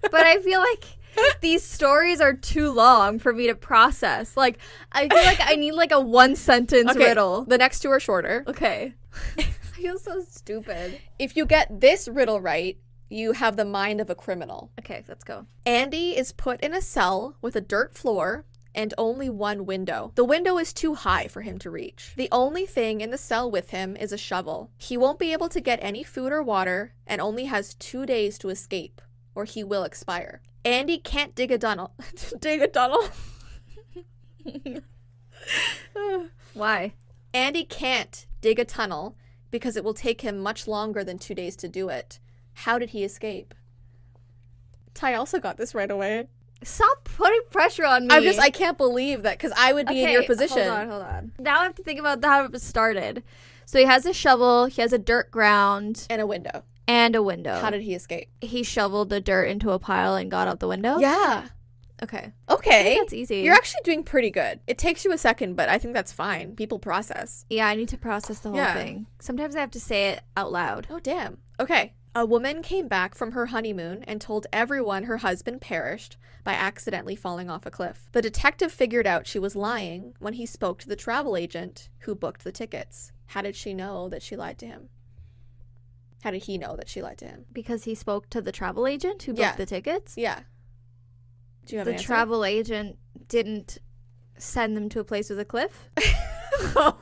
S2: but I feel like <laughs> these stories are too long for me to process. Like I feel like I need like a one sentence
S1: Okay,
S2: riddle.
S1: The next two are shorter.
S2: Okay. <laughs> I feel so stupid.
S1: If you get this riddle right, you have the mind of a criminal.
S2: Okay, let's go.
S1: Andy is put in a cell with a dirt floor and only one window. The window is too high for him to reach. The only thing in the cell with him is a shovel. He won't be able to get any food or water and only has two days to escape, or he will expire. Andy can't dig a tunnel. <laughs> dig a tunnel? <laughs>
S2: Why?
S1: Andy can't dig a tunnel because it will take him much longer than two days to do it. How did he escape? Ty also got this right away.
S2: Stop putting pressure on me.
S1: I'm just I can't believe that because I would be in your position.
S2: Hold on, hold on. Now I have to think about how it was started. So he has a shovel, he has a dirt ground,
S1: And a window.
S2: and a window.
S1: How did he escape?
S2: he shoveled the dirt into a pile and got out the window?
S1: Yeah.
S2: Okay.
S1: Okay.
S2: That's easy.
S1: You're actually doing pretty good. It takes you a second, but I think that's fine. People process.
S2: yeah, I need to process the whole
S1: Yeah.
S2: thing. Sometimes I have to say it out loud.
S1: Oh, damn. Okay. A woman came back from her honeymoon and told everyone her husband perished by accidentally falling off a cliff. The detective figured out she was lying when he spoke to the travel agent who booked the tickets. How did she know that she lied to him? How did he know that she lied to him?
S2: Because he spoke to the travel agent who booked
S1: Yeah.
S2: the tickets?
S1: Yeah. Do you have
S2: The
S1: an
S2: travel agent didn't send them to a place with a cliff? <laughs> <laughs>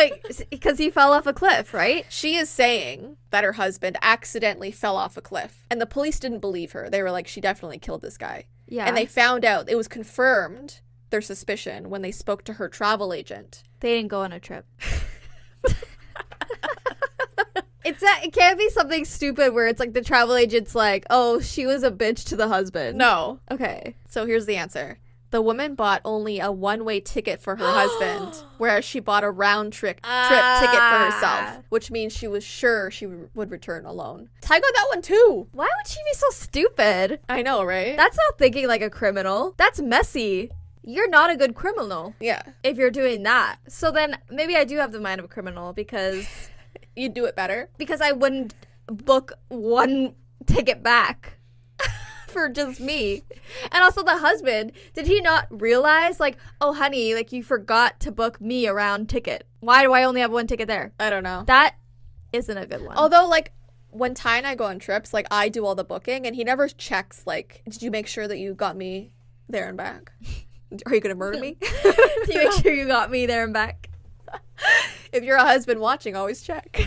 S2: like, because he fell off a cliff, right?
S1: She is saying that her husband accidentally fell off a cliff, and the police didn't believe her. They were like, she definitely killed this guy.
S2: Yeah.
S1: And they found out, it was confirmed, their suspicion, when they spoke to her travel agent.
S2: They didn't go on a trip. <laughs> it's that it can't be something stupid where it's like the travel agent's like, "Oh, she was a bitch to the husband."
S1: No.
S2: Okay.
S1: So here's the answer. The woman bought only a one-way ticket for her husband, <gasps> whereas she bought a round trip trip ticket for
S2: Ah.
S1: herself, which means she was sure she w- would return alone. Ty got that one too.
S2: Why would she be so stupid?
S1: I know, right?
S2: That's not thinking like a criminal. That's messy. You're not a good criminal
S1: yeah,
S2: if you're doing that. So then maybe I do have the mind of a criminal because <laughs>
S1: you'd do it better.
S2: because I wouldn't book one ticket back for just me. And also the husband, did he not realize like, "Oh honey, like you forgot to book me a round ticket. Why do I only have one ticket there?"
S1: I don't know.
S2: That isn't a good one.
S1: Although, like, when Ty and I go on trips, like I do all the booking and he never checks like, did you make sure that you got me there and back? <laughs> Are you gonna murder me? <laughs> <laughs>
S2: you make sure you got me there and back.
S1: if you're a husband watching, always check.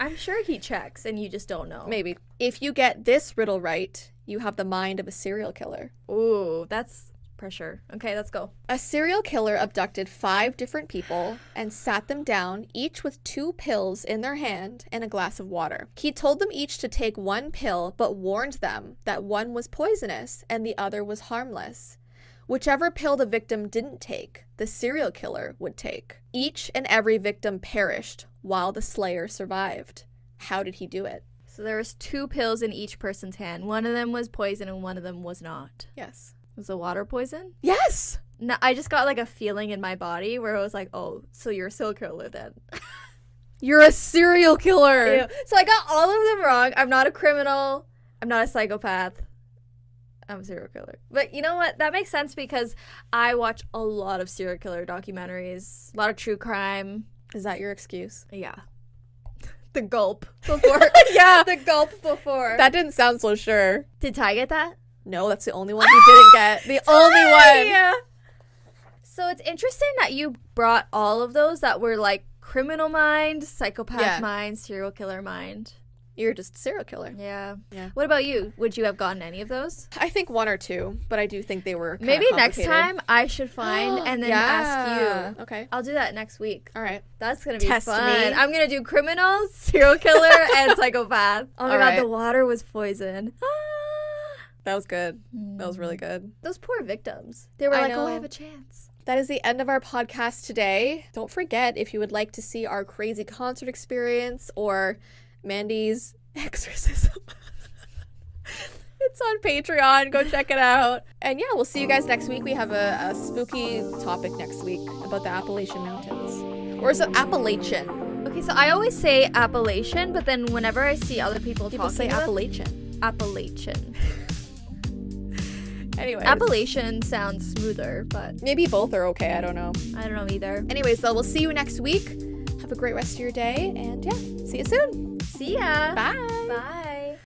S2: I'm sure he checks and you just don't know.
S1: Maybe. If you get this riddle right, you have the mind of a serial killer.
S2: Ooh, that's pressure. Okay, let's go.
S1: A serial killer abducted five different people and sat them down, each with two pills in their hand and a glass of water. He told them each to take one pill, but warned them that one was poisonous and the other was harmless. Whichever pill the victim didn't take, the serial killer would take. Each and every victim perished while the slayer survived. How did he do it?
S2: So there was two pills in each person's hand. One of them was poison and one of them was not.
S1: Yes.
S2: Was the water poison?
S1: Yes!
S2: No, I just got like a feeling in my body where I was like, "Oh, so you're a serial killer then." <laughs>
S1: You're a serial killer.
S2: Ew. So I got all of them wrong. I'm not a criminal. I'm not a psychopath. I'm a serial killer. But you know what? That makes sense because I watch a lot of serial killer documentaries, a lot of true crime.
S1: Is that your excuse?
S2: Yeah. The gulp <laughs> before.
S1: yeah.
S2: the gulp before.
S1: That didn't sound so sure.
S2: Did Ty get that?
S1: No, that's the only one he didn't get. The <gasps> only one.
S2: Yeah. So it's interesting that you brought all of those that were like criminal mind, psychopath
S1: Yeah.
S2: mind, serial killer mind.
S1: You're just a serial killer.
S2: Yeah.
S1: Yeah.
S2: What about you? Would you have gotten any of those?
S1: I think one or two, but I do think they were
S2: Maybe next time I should find <gasps> and then ask you.
S1: Okay.
S2: I'll do that next week.
S1: All right.
S2: That's gonna be
S1: Test
S2: fun.
S1: me.
S2: I'm gonna do criminals, serial killer, and <laughs> psychopath. Oh my
S1: All
S2: god,
S1: right.
S2: the water was poison. <gasps>
S1: That was good. That was really hmm. good.
S2: Those poor victims. They were
S1: I
S2: like, "Oh, I have a chance."
S1: That is the end of our podcast today. Don't forget if you would like to see our crazy concert experience or Mandii's <laughs> exorcism. it's on Patreon. Go check it out. And yeah, we'll see you guys next week. We have a, a spooky topic next week about the Appalachian Mountains. Or is it Appalachian?
S2: Okay, so I always say Appalachian, but then whenever I see other people,
S1: People say Appalachian.
S2: Appalachian. <laughs>
S1: Anyway,
S2: Appalachian sounds smoother, but
S1: maybe both are okay. I don't know.
S2: I don't know either.
S1: Anyways, so we'll see you next week. Have a great rest of your day, and yeah, see you soon.
S2: See ya.
S1: Bye.
S2: Bye.